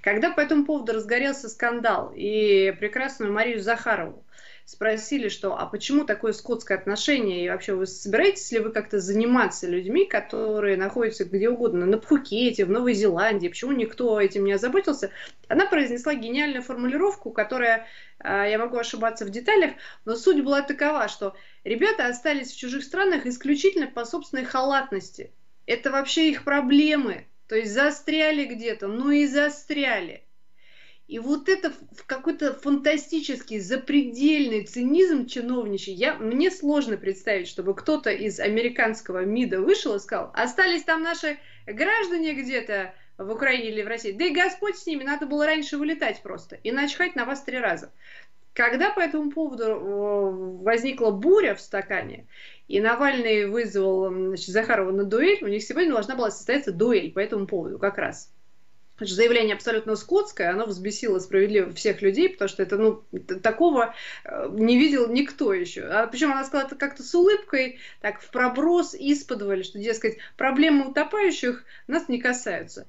Когда по этому поводу разгорелся скандал и прекрасную Марию Захарову спросили, что а почему такое скотское отношение, и вообще вы собираетесь ли вы как-то заниматься людьми, которые находятся где угодно, на Пхукете, в Новой Зеландии, почему никто этим не озаботился, она произнесла гениальную формулировку, которая, а, я могу ошибаться в деталях, но суть была такова, что ребята остались в чужих странах исключительно по собственной халатности. Это вообще их проблемы. То есть застряли где-то, ну и застряли. И вот это какой-то фантастический, запредельный цинизм чиновничий, я, мне сложно представить, чтобы кто-то из американского МИДа вышел и сказал, остались там наши граждане где-то в Украине или в России, да и Господь с ними, надо было раньше вылетать просто и начхать на вас три раза. Когда по этому поводу э, возникла буря в стакане, и Навальный вызвал значит, Захарова на дуэль, у них сегодня должна была состояться дуэль по этому поводу как раз. Значит, заявление абсолютно скотское, оно взбесило справедливо всех людей, потому что это, ну, такого э, не видел никто еще. А причем она сказала это как-то с улыбкой, так, в проброс, исподволь, что, дескать, проблемы утопающих нас не касаются.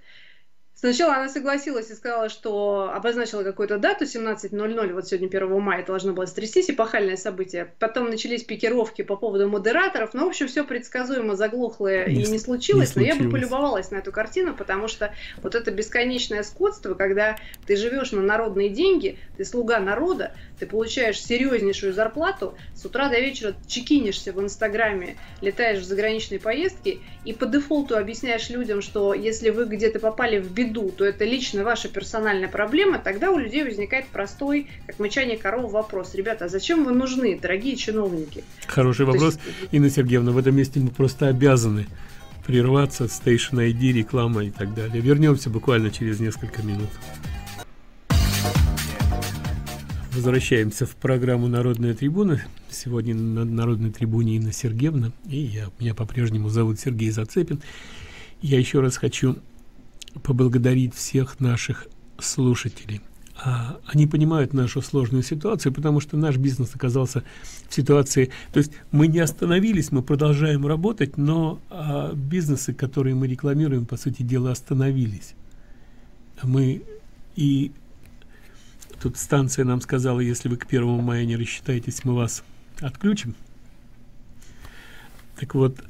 Сначала она согласилась и сказала, что обозначила какую-то дату, 17.00, вот сегодня 1 мая должно было стрястись, эпохальное событие. Потом начались пикировки по поводу модераторов, но, в общем, все предсказуемо заглохло и не случилось, не но я бы полюбовалась на эту картину, потому что вот это бесконечное скотство, когда ты живешь на народные деньги, ты слуга народа, ты получаешь серьезнейшую зарплату, с утра до вечера чекинишься в Инстаграме, летаешь в заграничные поездки и по дефолту объясняешь людям, что если вы где-то попали в беду, беду, то это лично ваша персональная проблема, тогда у людей возникает простой, как мычание коровы, вопрос. Ребята, а зачем вы нужны, дорогие чиновники? Хороший то вопрос, есть... Инна Сергеевна. В этом месте мы просто обязаны прерваться, Station ID, реклама и так далее. Вернемся буквально через несколько минут. Возвращаемся в программу «Народная трибуна». Сегодня на Народной трибуне Инна Сергеевна, и я, меня по-прежнему зовут Сергей Зацепин. Я еще раз хочу поблагодарить всех наших слушателей. А, они понимают нашу сложную ситуацию, потому что наш бизнес оказался в ситуации, то есть мы не остановились, мы продолжаем работать, но а, бизнесы, которые мы рекламируем, по сути дела, остановились. Мы и тут станция нам сказала, если вы к первому мая не рассчитаетесь, мы вас отключим. Так вот,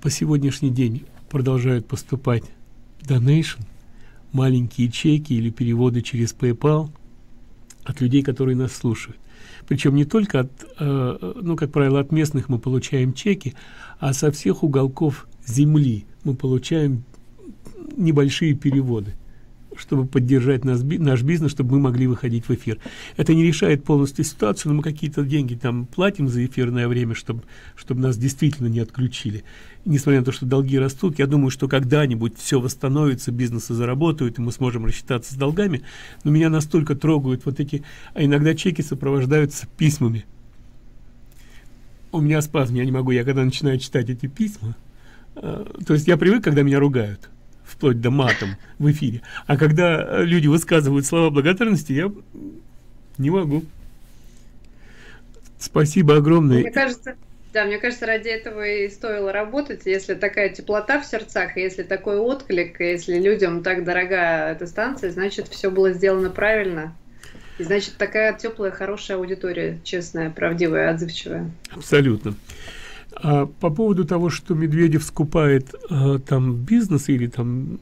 по сегодняшний день продолжают поступать donation, маленькие чеки или переводы через PayPal от людей, которые нас слушают. Причем не только от, э, ну, как правило, от местных мы получаем чеки, а со всех уголков земли мы получаем небольшие переводы, чтобы поддержать нас, наш бизнес, чтобы мы могли выходить в эфир. Это не решает полностью ситуацию, но мы какие-то деньги там платим за эфирное время, чтобы, чтобы нас действительно не отключили. Несмотря на то, что долги растут, я думаю, что когда-нибудь все восстановится, бизнесы заработают, и мы сможем рассчитаться с долгами. Но меня настолько трогают вот эти, а иногда чеки сопровождаются письмами. У меня спазм, я не могу, я когда начинаю читать эти письма, э, то есть я привык, когда меня ругают вплоть до матом в эфире. А когда люди высказывают слова благодарности, я не могу. Спасибо огромное. Мне кажется, да, мне кажется, ради этого и стоило работать, если такая теплота в сердцах, если такой отклик, если людям так дорога эта станция, значит, все было сделано правильно. И значит, такая теплая, хорошая аудитория, честная, правдивая, отзывчивая. Абсолютно. А по поводу того, что Медведев скупает а, там бизнес или там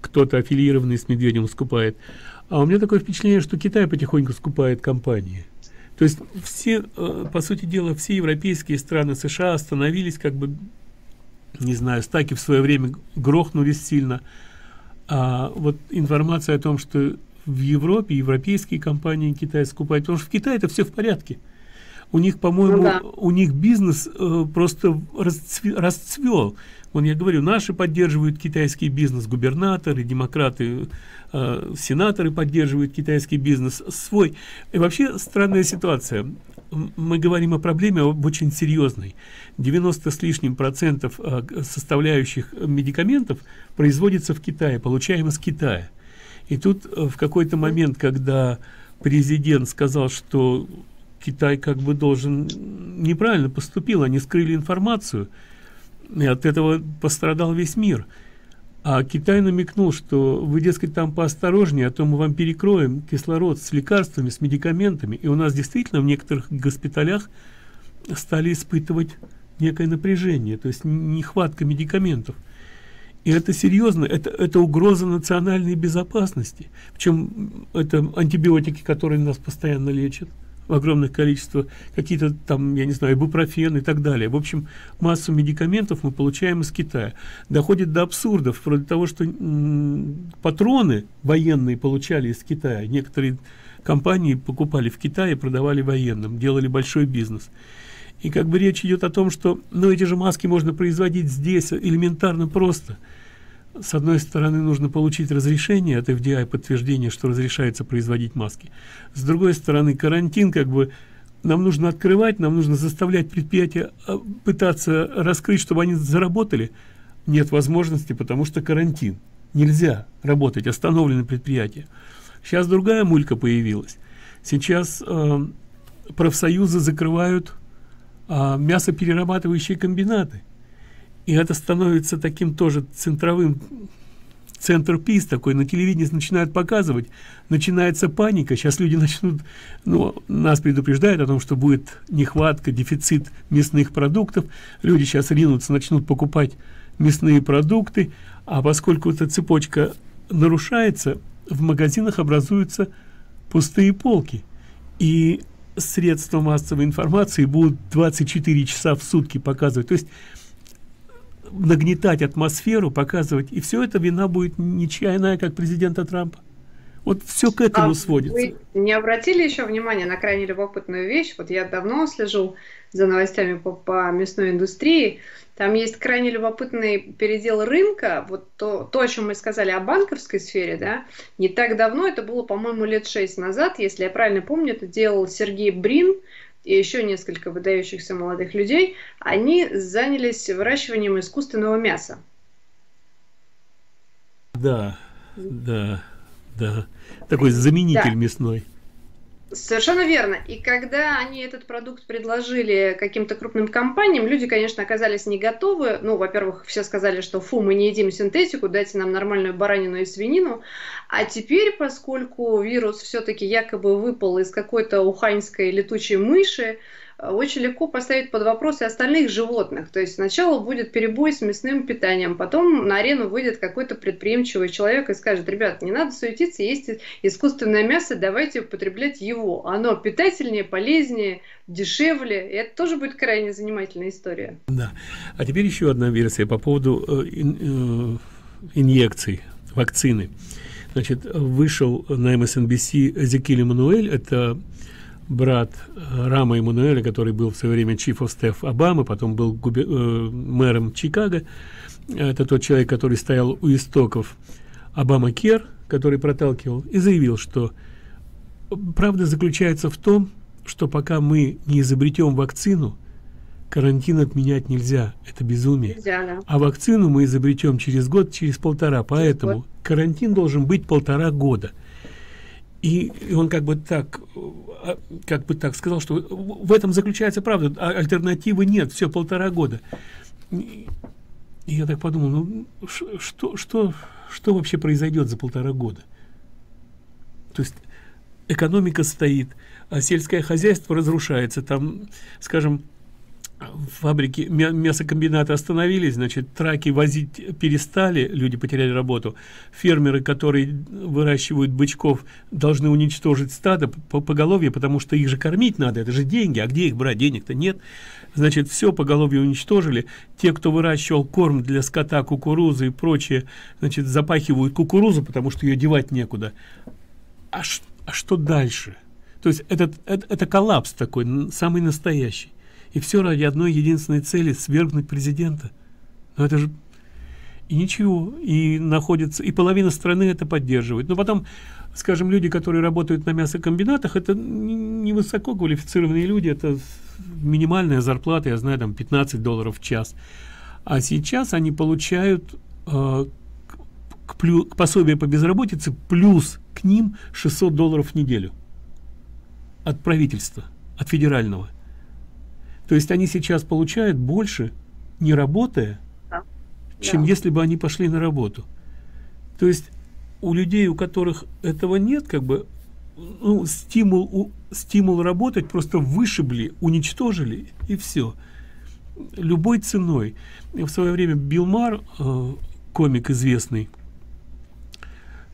кто-то аффилированный с Медведевым скупает, а у меня такое впечатление, что Китай потихоньку скупает компании. То есть все, а, по сути дела, все европейские страны США остановились, как бы, не знаю, стаки в свое время грохнулись сильно. А вот информация о том, что в Европе европейские компании Китай скупают, потому что в Китае это все в порядке. У них, по-моему, ну, да. у них бизнес э, просто расцве расцвел. Вон я говорю, наши поддерживают китайский бизнес, губернаторы, демократы, э, сенаторы поддерживают китайский бизнес свой. И вообще странная ситуация. Мы говорим о проблеме об очень серьезной. 90 с лишним процентов э, составляющих медикаментов производится в Китае, получаем из Китая. И тут э, в какой-то момент, когда президент сказал, что Китай как бы должен неправильно поступил, они скрыли информацию, и от этого пострадал весь мир. А Китай намекнул, что вы, дескать, там поосторожнее, а то мы вам перекроем кислород с лекарствами, с медикаментами. И у нас действительно в некоторых госпиталях стали испытывать некое напряжение, то есть нехватка медикаментов. И это серьезно, это, это угроза национальной безопасности. Причем это антибиотики, которые нас постоянно лечат в огромных количествах, какие-то там, я не знаю, ибупрофен и так далее. В общем, массу медикаментов мы получаем из Китая. Доходит до абсурдов, вроде того, что патроны военные получали из Китая. Некоторые компании покупали в Китае, продавали военным, делали большой бизнес. И как бы речь идет о том, что ну, эти же маски можно производить здесь элементарно просто – с одной стороны, нужно получить разрешение от FDA, подтверждение, что разрешается производить маски. С другой стороны, карантин как бы нам нужно открывать, нам нужно заставлять предприятия а, пытаться раскрыть, чтобы они заработали. Нет возможности, потому что карантин. Нельзя работать, остановлены предприятия. Сейчас другая мулька появилась. Сейчас э, профсоюзы закрывают э, мясоперерабатывающие комбинаты. И это становится таким тоже центровым центр-пис такой, на телевидении начинают показывать, начинается паника, сейчас люди начнут, ну, нас предупреждают о том, что будет нехватка, дефицит мясных продуктов, люди сейчас ринутся, начнут покупать мясные продукты, а поскольку эта цепочка нарушается, в магазинах образуются пустые полки, и средства массовой информации будут 24 часа в сутки показывать, то есть нагнетать атмосферу, показывать. И все это вина будет нечаянная, как президента Трампа. Вот все к этому а сводится. Вы не обратили еще внимание на крайне любопытную вещь? Вот я давно слежу за новостями по, по мясной индустрии. Там есть крайне любопытный передел рынка. Вот то, то, о чем мы сказали о банковской сфере, да, не так давно, это было, по-моему, лет шесть назад, если я правильно помню, это делал Сергей Брин, и еще несколько выдающихся молодых людей, они занялись выращиванием искусственного мяса. Да, да, да. Такой заменитель да. мясной. Совершенно верно. И когда они этот продукт предложили каким-то крупным компаниям, люди, конечно, оказались не готовы. Ну, во-первых, все сказали, что фу, мы не едим синтетику, дайте нам нормальную баранину и свинину. А теперь, поскольку вирус все-таки якобы выпал из какой-то уханьской летучей мыши, очень легко поставить под вопрос и остальных животных. То есть сначала будет перебой с мясным питанием, потом на арену выйдет какой-то предприимчивый человек и скажет, ребят, не надо суетиться, есть искусственное мясо, давайте употреблять его. Оно питательнее, полезнее, дешевле. И это тоже будет крайне занимательная история. Да. А теперь еще одна версия по поводу э, ин, э, инъекций, вакцины. Значит, вышел на MSNBC Эзекиль Эммануэль, это брат э, Рама Эммануэля, который был в свое время Chief of Staff Обамы, потом был губер... э, мэром Чикаго. Это тот человек, который стоял у истоков Обама Кер, который проталкивал, и заявил, что правда заключается в том, что пока мы не изобретем вакцину, карантин отменять нельзя. Это безумие. Нельзя, да. А вакцину мы изобретем через год, через полтора. Поэтому год. карантин должен быть полтора года. И, и он как бы так, а, как бы так сказал, что в этом заключается правда, а альтернативы нет, все полтора года. И я так подумал, ну что, что, что вообще произойдет за полтора года? То есть экономика стоит, а сельское хозяйство разрушается. Там, скажем, фабрики, мясокомбинаты остановились, значит, траки возить перестали, люди потеряли работу. Фермеры, которые выращивают бычков, должны уничтожить стадо по поголовье, потому что их же кормить надо, это же деньги, а где их брать? Денег-то нет. Значит, все поголовье уничтожили. Те, кто выращивал корм для скота, кукурузы и прочее, значит, запахивают кукурузу, потому что ее девать некуда. А, а что дальше? То есть этот, это, это коллапс такой, самый настоящий. И все ради одной единственной цели – свергнуть президента. Но это же и ничего, и находится, и половина страны это поддерживает. Но потом, скажем, люди, которые работают на мясокомбинатах, это не высоко квалифицированные люди, это минимальная зарплата, я знаю, там 15 долларов в час. А сейчас они получают э, к, плю, к пособие по безработице плюс к ним 600 долларов в неделю от правительства, от федерального. То есть они сейчас получают больше, не работая, да. чем да. если бы они пошли на работу. То есть у людей, у которых этого нет, как бы ну, стимул, у, стимул работать просто вышибли, уничтожили, и все. Любой ценой. В свое время Билл Мар, э, комик известный,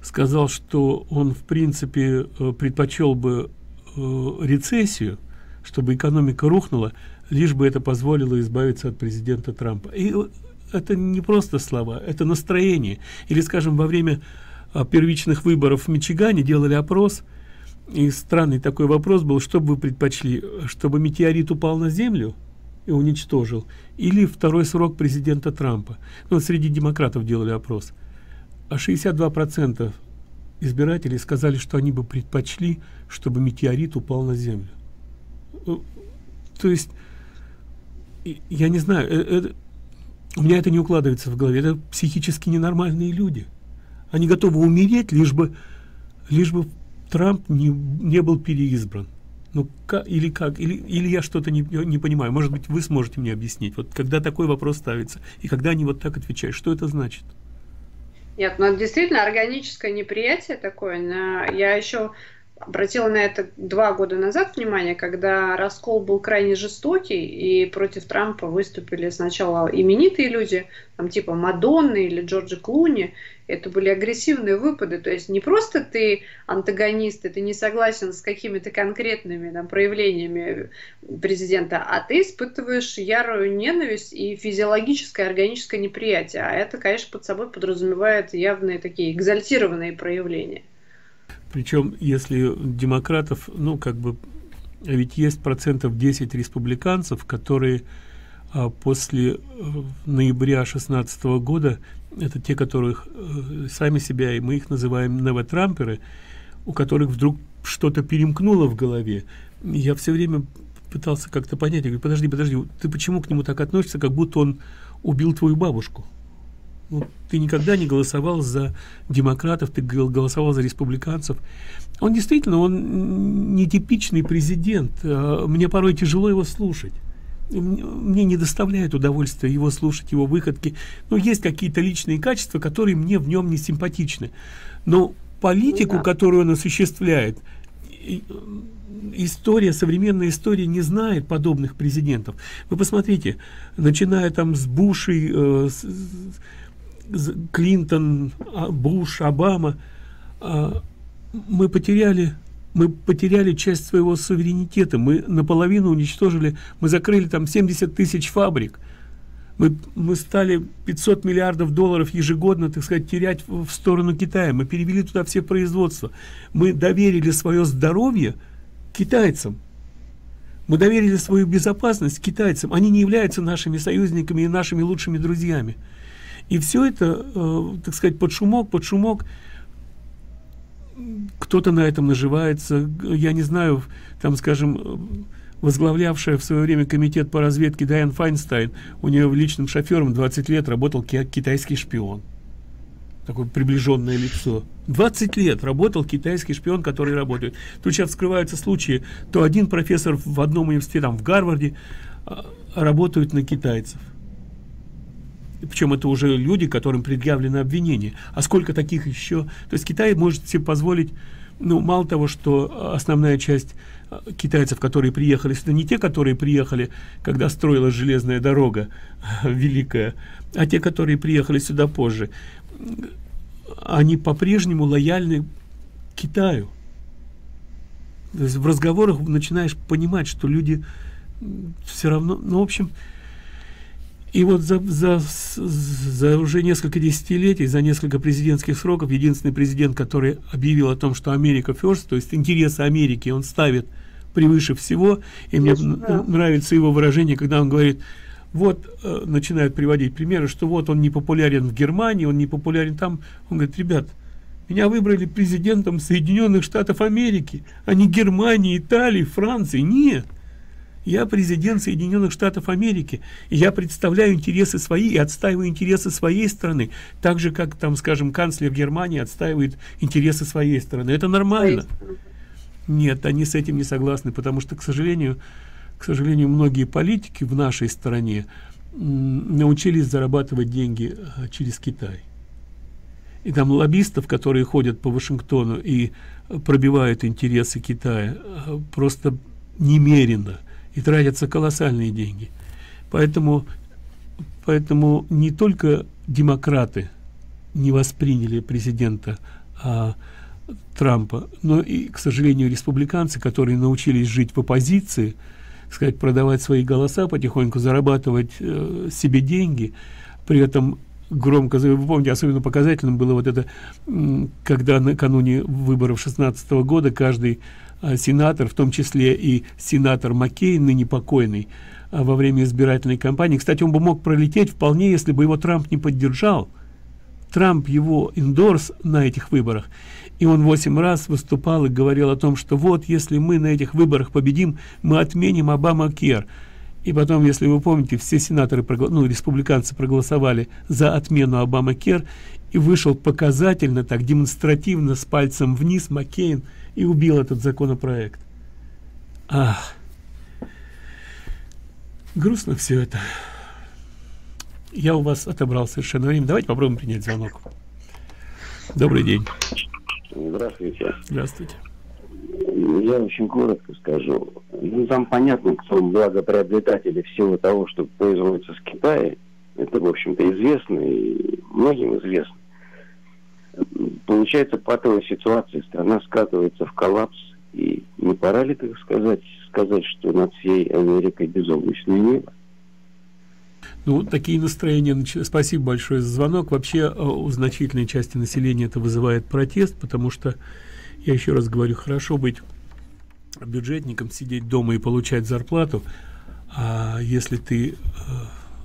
сказал, что он, в принципе, э, предпочел бы э, рецессию, чтобы экономика рухнула, лишь бы это позволило избавиться от президента Трампа. И это не просто слова, это настроение. Или, скажем, во время а, первичных выборов в Мичигане делали опрос, и странный такой вопрос был, что бы вы предпочли, чтобы метеорит упал на Землю и уничтожил, или второй срок президента Трампа. Ну, среди демократов делали опрос. А 62% избирателей сказали, что они бы предпочли, чтобы метеорит упал на Землю. То есть я не знаю, э, э, у меня это не укладывается в голове. Это психически ненормальные люди. Они готовы умереть, лишь бы, лишь бы Трамп не, не был переизбран. Ну, как, или как? Или, или я что-то не, не понимаю. Может быть, вы сможете мне объяснить. Вот когда такой вопрос ставится, и когда они вот так отвечают, что это значит? Нет, ну это действительно органическое неприятие такое. Я еще обратила на это два года назад внимание, когда раскол был крайне жестокий, и против Трампа выступили сначала именитые люди, там типа Мадонны или Джорджи Клуни. Это были агрессивные выпады, то есть не просто ты антагонист, и ты не согласен с какими-то конкретными там, проявлениями президента, а ты испытываешь ярую ненависть и физиологическое, органическое неприятие. А это, конечно, под собой подразумевает явные такие экзальтированные проявления. Причем, если демократов, ну, как бы, ведь есть процентов 10 республиканцев, которые а, после а, ноября 16 года, это те, которых а, сами себя, и мы их называем новотрамперы, у которых вдруг что-то перемкнуло в голове. Я все время пытался как-то понять, я говорю, подожди, подожди, ты почему к нему так относишься, как будто он убил твою бабушку? Ну, ты никогда не голосовал за демократов, ты голосовал за республиканцев. Он действительно, он нетипичный президент. А, мне порой тяжело его слушать. Мне не доставляет удовольствия его слушать, его выходки. Но есть какие-то личные качества, которые мне в нем не симпатичны. Но политику, да. которую он осуществляет, история, современная история не знает подобных президентов. Вы посмотрите, начиная там с Бушей, э, с, Клинтон, а, Буш, Обама, а, мы потеряли мы потеряли часть своего суверенитета, мы наполовину уничтожили, мы закрыли там 70 тысяч фабрик. Мы, мы стали 500 миллиардов долларов ежегодно, так сказать, терять в, сторону Китая. Мы перевели туда все производства. Мы доверили свое здоровье китайцам. Мы доверили свою безопасность китайцам. Они не являются нашими союзниками и нашими лучшими друзьями. И все это, э, так сказать, под шумок, под шумок. Кто-то на этом наживается. Я не знаю, там, скажем, возглавлявшая в свое время комитет по разведке Дайан Файнстайн, у нее личным шофером 20 лет работал китайский шпион. Такое приближенное лицо. 20 лет работал китайский шпион, который работает. Тут сейчас вскрываются случаи, то один профессор в одном университете, там в Гарварде, а, работают на китайцев. Причем это уже люди, которым предъявлено обвинение. А сколько таких еще? То есть Китай может себе позволить, ну, мало того, что основная часть китайцев, которые приехали сюда, не те, которые приехали, когда строилась железная дорога великая, а те, которые приехали сюда позже, они по-прежнему лояльны Китаю. То есть в разговорах начинаешь понимать, что люди все равно, ну, в общем, и вот за, за, за уже несколько десятилетий, за несколько президентских сроков, единственный президент, который объявил о том, что Америка first, то есть интересы Америки он ставит превыше всего. И мне да. нравится его выражение, когда он говорит, вот, э, начинает приводить примеры, что вот он не популярен в Германии, он не популярен там. Он говорит, ребят, меня выбрали президентом Соединенных Штатов Америки, а не Германии, Италии, Франции. Нет. Я президент Соединенных Штатов Америки, я представляю интересы свои и отстаиваю интересы своей страны, так же, как, там, скажем, канцлер Германии отстаивает интересы своей страны. Это нормально. Нет, они с этим не согласны, потому что, к сожалению, к сожалению, многие политики в нашей стране научились зарабатывать деньги э, через Китай. И там лоббистов, которые ходят по Вашингтону и пробивают интересы Китая, э, просто немерено. И тратятся колоссальные деньги. Поэтому, поэтому не только демократы не восприняли президента а, Трампа, но и, к сожалению, республиканцы, которые научились жить в оппозиции, сказать, продавать свои голоса, потихоньку зарабатывать э, себе деньги, при этом громко, вы помните, особенно показательным было вот это, когда накануне выборов 16 года каждый э, сенатор, в том числе и сенатор Маккейн, ныне покойный, э, во время избирательной кампании, кстати, он бы мог пролететь вполне, если бы его Трамп не поддержал, Трамп его индорс на этих выборах, и он восемь раз выступал и говорил о том, что вот, если мы на этих выборах победим, мы отменим Обама-Кер. И потом, если вы помните, все сенаторы, ну, республиканцы проголосовали за отмену Обама-Кер, и вышел показательно, так демонстративно, с пальцем вниз Маккейн и убил этот законопроект. Ах, грустно все это. Я у вас отобрал совершенно время. Давайте попробуем принять звонок. Добрый день. Здравствуйте. Здравствуйте. Я очень коротко скажу. Ну, там понятно, кто благоприобретатели всего того, что производится с Китая. Это, в общем-то, известно и многим известно. Получается патовая ситуация, страна скатывается в коллапс. И не пора ли, так сказать, сказать, что над всей Америкой безоблачное небо? Ну, такие настроения. Спасибо большое за звонок. Вообще, э, у значительной части населения это вызывает протест, потому что, я еще раз говорю, хорошо быть бюджетником, сидеть дома и получать зарплату, а если ты э,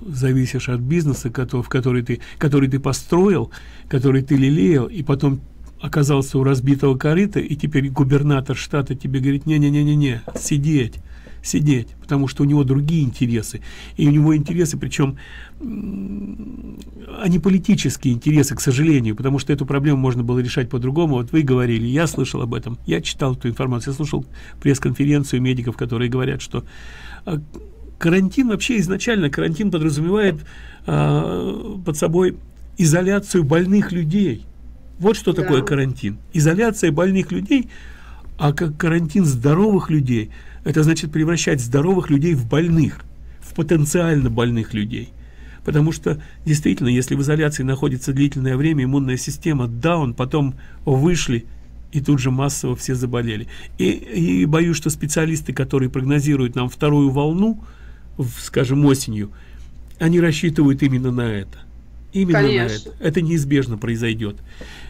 зависишь от бизнеса, в который ты, который ты построил, который ты лелеял, и потом оказался у разбитого корыта, и теперь губернатор штата тебе говорит, не-не-не-не-не, сидеть сидеть, потому что у него другие интересы. И у него интересы, причем они политические интересы, к сожалению, потому что эту проблему можно было решать по-другому. Вот вы говорили, я слышал об этом, я читал эту информацию, я слушал пресс-конференцию медиков, которые говорят, что а, карантин вообще изначально, карантин подразумевает а, под собой изоляцию больных людей. Вот что да. такое карантин. Изоляция больных людей, а как карантин здоровых людей – это значит превращать здоровых людей в больных, в потенциально больных людей. Потому что действительно, если в изоляции находится длительное время, иммунная система даун, потом вышли, и тут же массово все заболели. И, и боюсь, что специалисты, которые прогнозируют нам вторую волну, в, скажем, осенью, они рассчитывают именно на это. Именно Конечно. на это. Это неизбежно произойдет.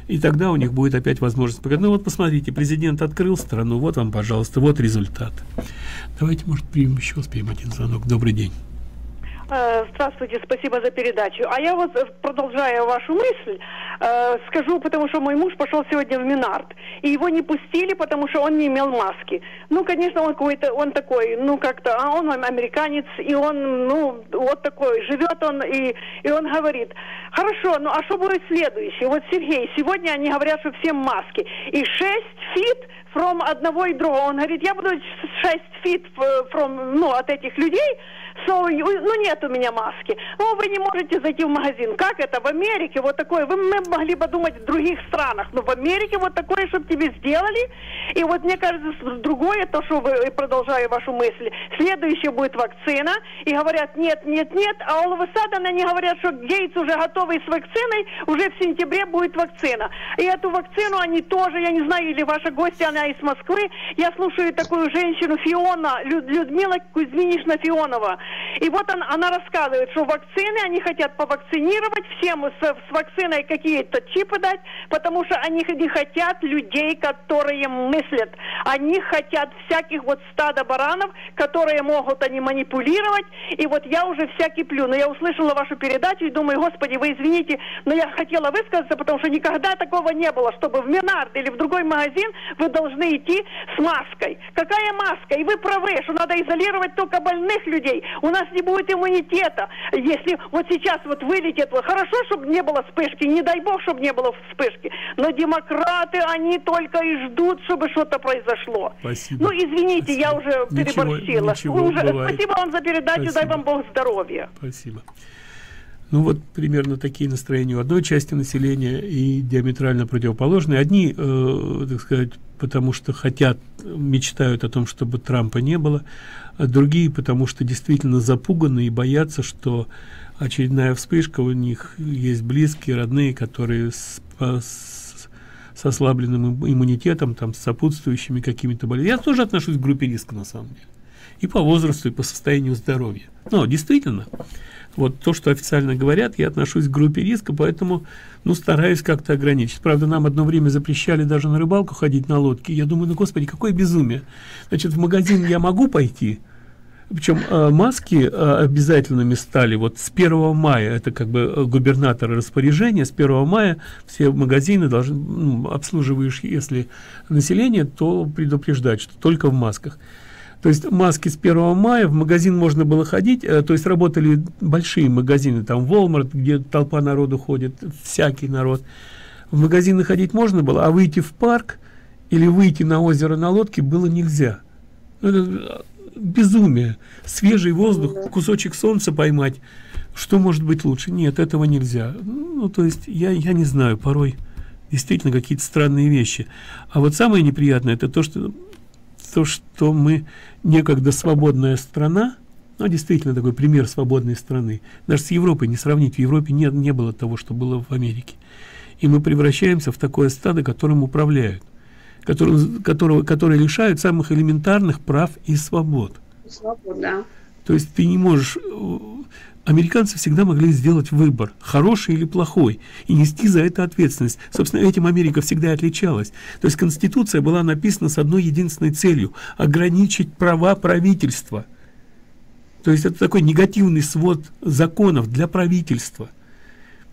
И тогда у них будет опять возможность показать. Ну вот посмотрите, президент открыл страну, вот вам, пожалуйста, вот результат. Давайте, может, примем еще успеем один звонок. Добрый день. Э, Здравствуйте, спасибо за передачу. А я вот, э, продолжая вашу мысль, э, скажу, потому что мой муж пошел сегодня в Menards, и его не пустили, потому что он не имел маски. Ну, конечно, он какой-то, он такой, ну, как-то, а он американец, и он, ну, вот такой, живет он, и, и он говорит, хорошо, ну, а что будет следующее? Вот, Сергей, сегодня они говорят, что всем маски. И 6 feet from одного и другого. Он говорит, я буду 6 feet from, ну, от этих людей, So, ну нет у меня маски. Ну, вы не можете зайти в магазин. Как это? В Америке вот такое. Вы мы могли бы думать в других странах, но в Америке вот такое, чтобы тебе сделали. И вот мне кажется, другое, то, что вы, продолжаю вашу мысль, следующее будет вакцина. И говорят, нет, нет, нет. А all of a sudden они говорят, что Гейтс уже готовый с вакциной, уже в сентябре будет вакцина. И эту вакцину они тоже, я не знаю, или ваша гостья, она из Москвы. Я слушаю такую женщину Фиона, Люд, Людмила Кузьминична Фионова. И вот он, она рассказывает, что вакцины, они хотят повакцинировать всем с, с вакциной какие-то чипы дать, потому что они не хотят людей, которые мыслят. Они хотят всяких вот стада баранов, которые могут они манипулировать. И вот я уже всякий плю. Но я услышала вашу передачу и думаю, господи, вы извините, но я хотела высказаться, потому что никогда такого не было, чтобы в Минард или в другой магазин вы должны идти с маской. Какая маска? И вы правы, что надо изолировать только больных людей. У нас не будет иммунитета. Если вот сейчас вот вылетит, вот хорошо, чтобы не было вспышки, не дай бог, чтобы не было вспышки. Но демократы, они только и ждут, чтобы что-то произошло. Спасибо. Ну, извините, Спасибо. я уже Ничего- переборщила. ничего, Вы уже-. Спасибо вам за передачу, дай Спасибо. вам Бог здоровья. Спасибо. Ну вот примерно такие настроения у одной части населения и диаметрально противоположные. Одни, э, так сказать, потому что хотят, мечтают о том, чтобы Трампа не было, а другие, потому что действительно запуганы и боятся, что очередная вспышка у них есть близкие, родные, которые с, с, с ослабленным им- иммунитетом, там, с сопутствующими какими-то болезнями. Я тоже отношусь к группе риска, на самом деле. И по возрасту, и по состоянию здоровья. Но действительно, вот то, что официально говорят, я отношусь к группе риска, поэтому, ну, стараюсь как-то ограничить. Правда, нам одно время запрещали даже на рыбалку ходить на лодке. Я думаю, ну, господи, какое безумие. Значит, в магазин я могу пойти, причем э, маски э, обязательными стали вот с 1 мая, это как бы э, губернатор распоряжение, с 1 мая все магазины должны, ну, обслуживаешь, если население, то предупреждать, что только в масках. То есть маски с 1 мая, в магазин можно было ходить, э, то есть работали большие магазины, там Walmart, где толпа народу ходит, всякий народ. В магазины ходить можно было, а выйти в парк или выйти на озеро на лодке было нельзя. Ну, это безумие. Свежий воздух, кусочек солнца поймать. Что может быть лучше? Нет, этого нельзя. Ну, то есть, я, я не знаю, порой действительно какие-то странные вещи. А вот самое неприятное, это то, что, то, что мы некогда свободная страна, ну, действительно такой пример свободной страны. Даже с Европой не сравнить. В Европе не, не было того, что было в Америке. И мы превращаемся в такое стадо, которым управляют, которым, которого, которые лишают самых элементарных прав и свобод. Свобода. То есть ты не можешь... э, Американцы всегда могли сделать выбор, хороший или плохой, и нести за это ответственность. Собственно, этим Америка всегда отличалась. То есть Конституция была написана с одной единственной целью – ограничить права правительства. То есть это такой негативный свод законов для правительства.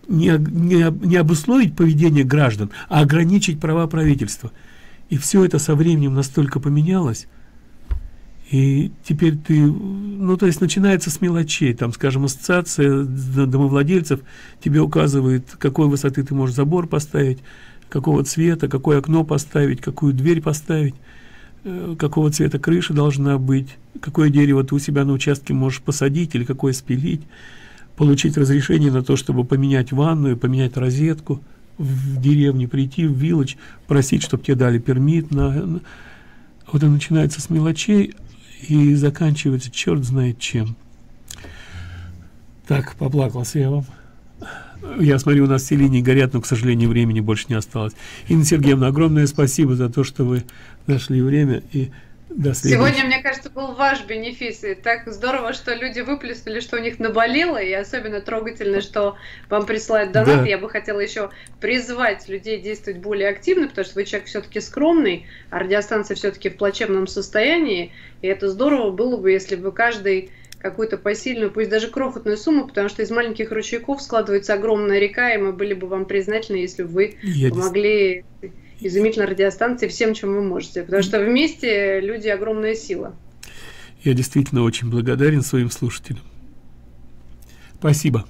Не, не, не обусловить поведение граждан, а ограничить права правительства. И все это со временем настолько поменялось, и теперь ты, ну, то есть начинается с мелочей, там, скажем, ассоциация домовладельцев тебе указывает, какой высоты ты можешь забор поставить, какого цвета, какое окно поставить, какую дверь поставить, э, какого цвета крыша должна быть, какое дерево ты у себя на участке можешь посадить или какое спилить, получить разрешение на то, чтобы поменять ванную, поменять розетку в деревне, прийти в вилледж, просить, чтобы тебе дали пермит на, вот это начинается с мелочей и заканчивается черт знает чем. Так, поплакался я вам. Я смотрю, у нас все линии горят, но, к сожалению, времени больше не осталось. Инна Сергеевна, огромное спасибо за то, что вы нашли время и До Сегодня, мне кажется, был ваш бенефис. И так здорово, что люди выплеснули, что у них наболело, и особенно трогательно, что вам присылают донат. Да. Я бы хотела еще призвать людей действовать более активно, потому что вы человек все-таки скромный, а радиостанция все-таки в плачевном состоянии. И это здорово было бы, если бы каждый какую-то посильную, пусть даже крохотную сумму, потому что из маленьких ручейков складывается огромная река, и мы были бы вам признательны, если бы вы Я помогли изумительной радиостанции всем, чем вы можете. Потому что вместе люди огромная сила. Я действительно очень благодарен своим слушателям. Спасибо.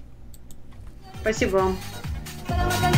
Спасибо вам.